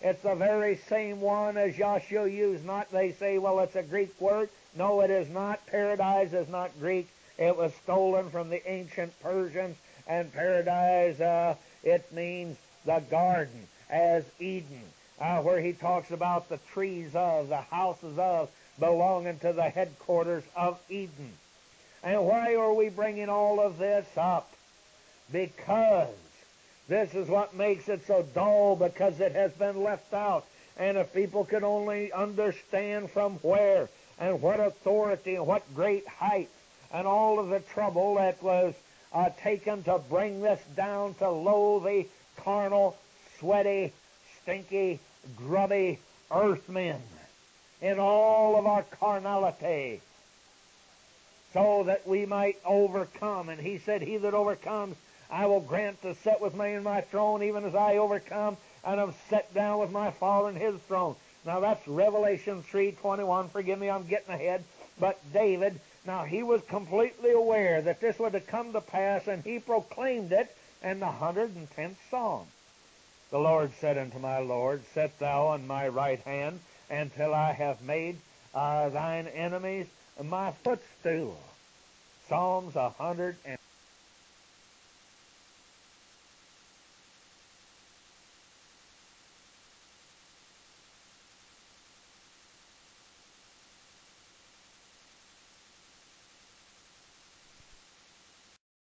It's the very same one as Joshua used. Not they say, well, it's a Greek word. No, it is not. Paradise is not Greek. It was stolen from the ancient Persians, and paradise, uh, it means the garden, as Eden, uh, where he talks about the trees of, the houses of, belonging to the headquarters of Eden. And why are we bringing all of this up? Because this is what makes it so dull, because it has been left out. And if people could only understand from where and what authority and what great height and all of the trouble that was uh, taken to bring this down to lowly, carnal, sweaty, stinky, grubby earthmen in all of our carnality so that we might overcome. And he said, He that overcomes, I will grant to sit with me in my throne, even as I overcome and have set down with my Father in his throne. Now that's Revelation 3.21. Forgive me, I'm getting ahead. But David, now he was completely aware that this would have come to pass, and he proclaimed it in the 110th Psalm. The Lord said unto my Lord, Sit thou on my right hand until I have made uh, thine enemies my footstool. Psalms 100 and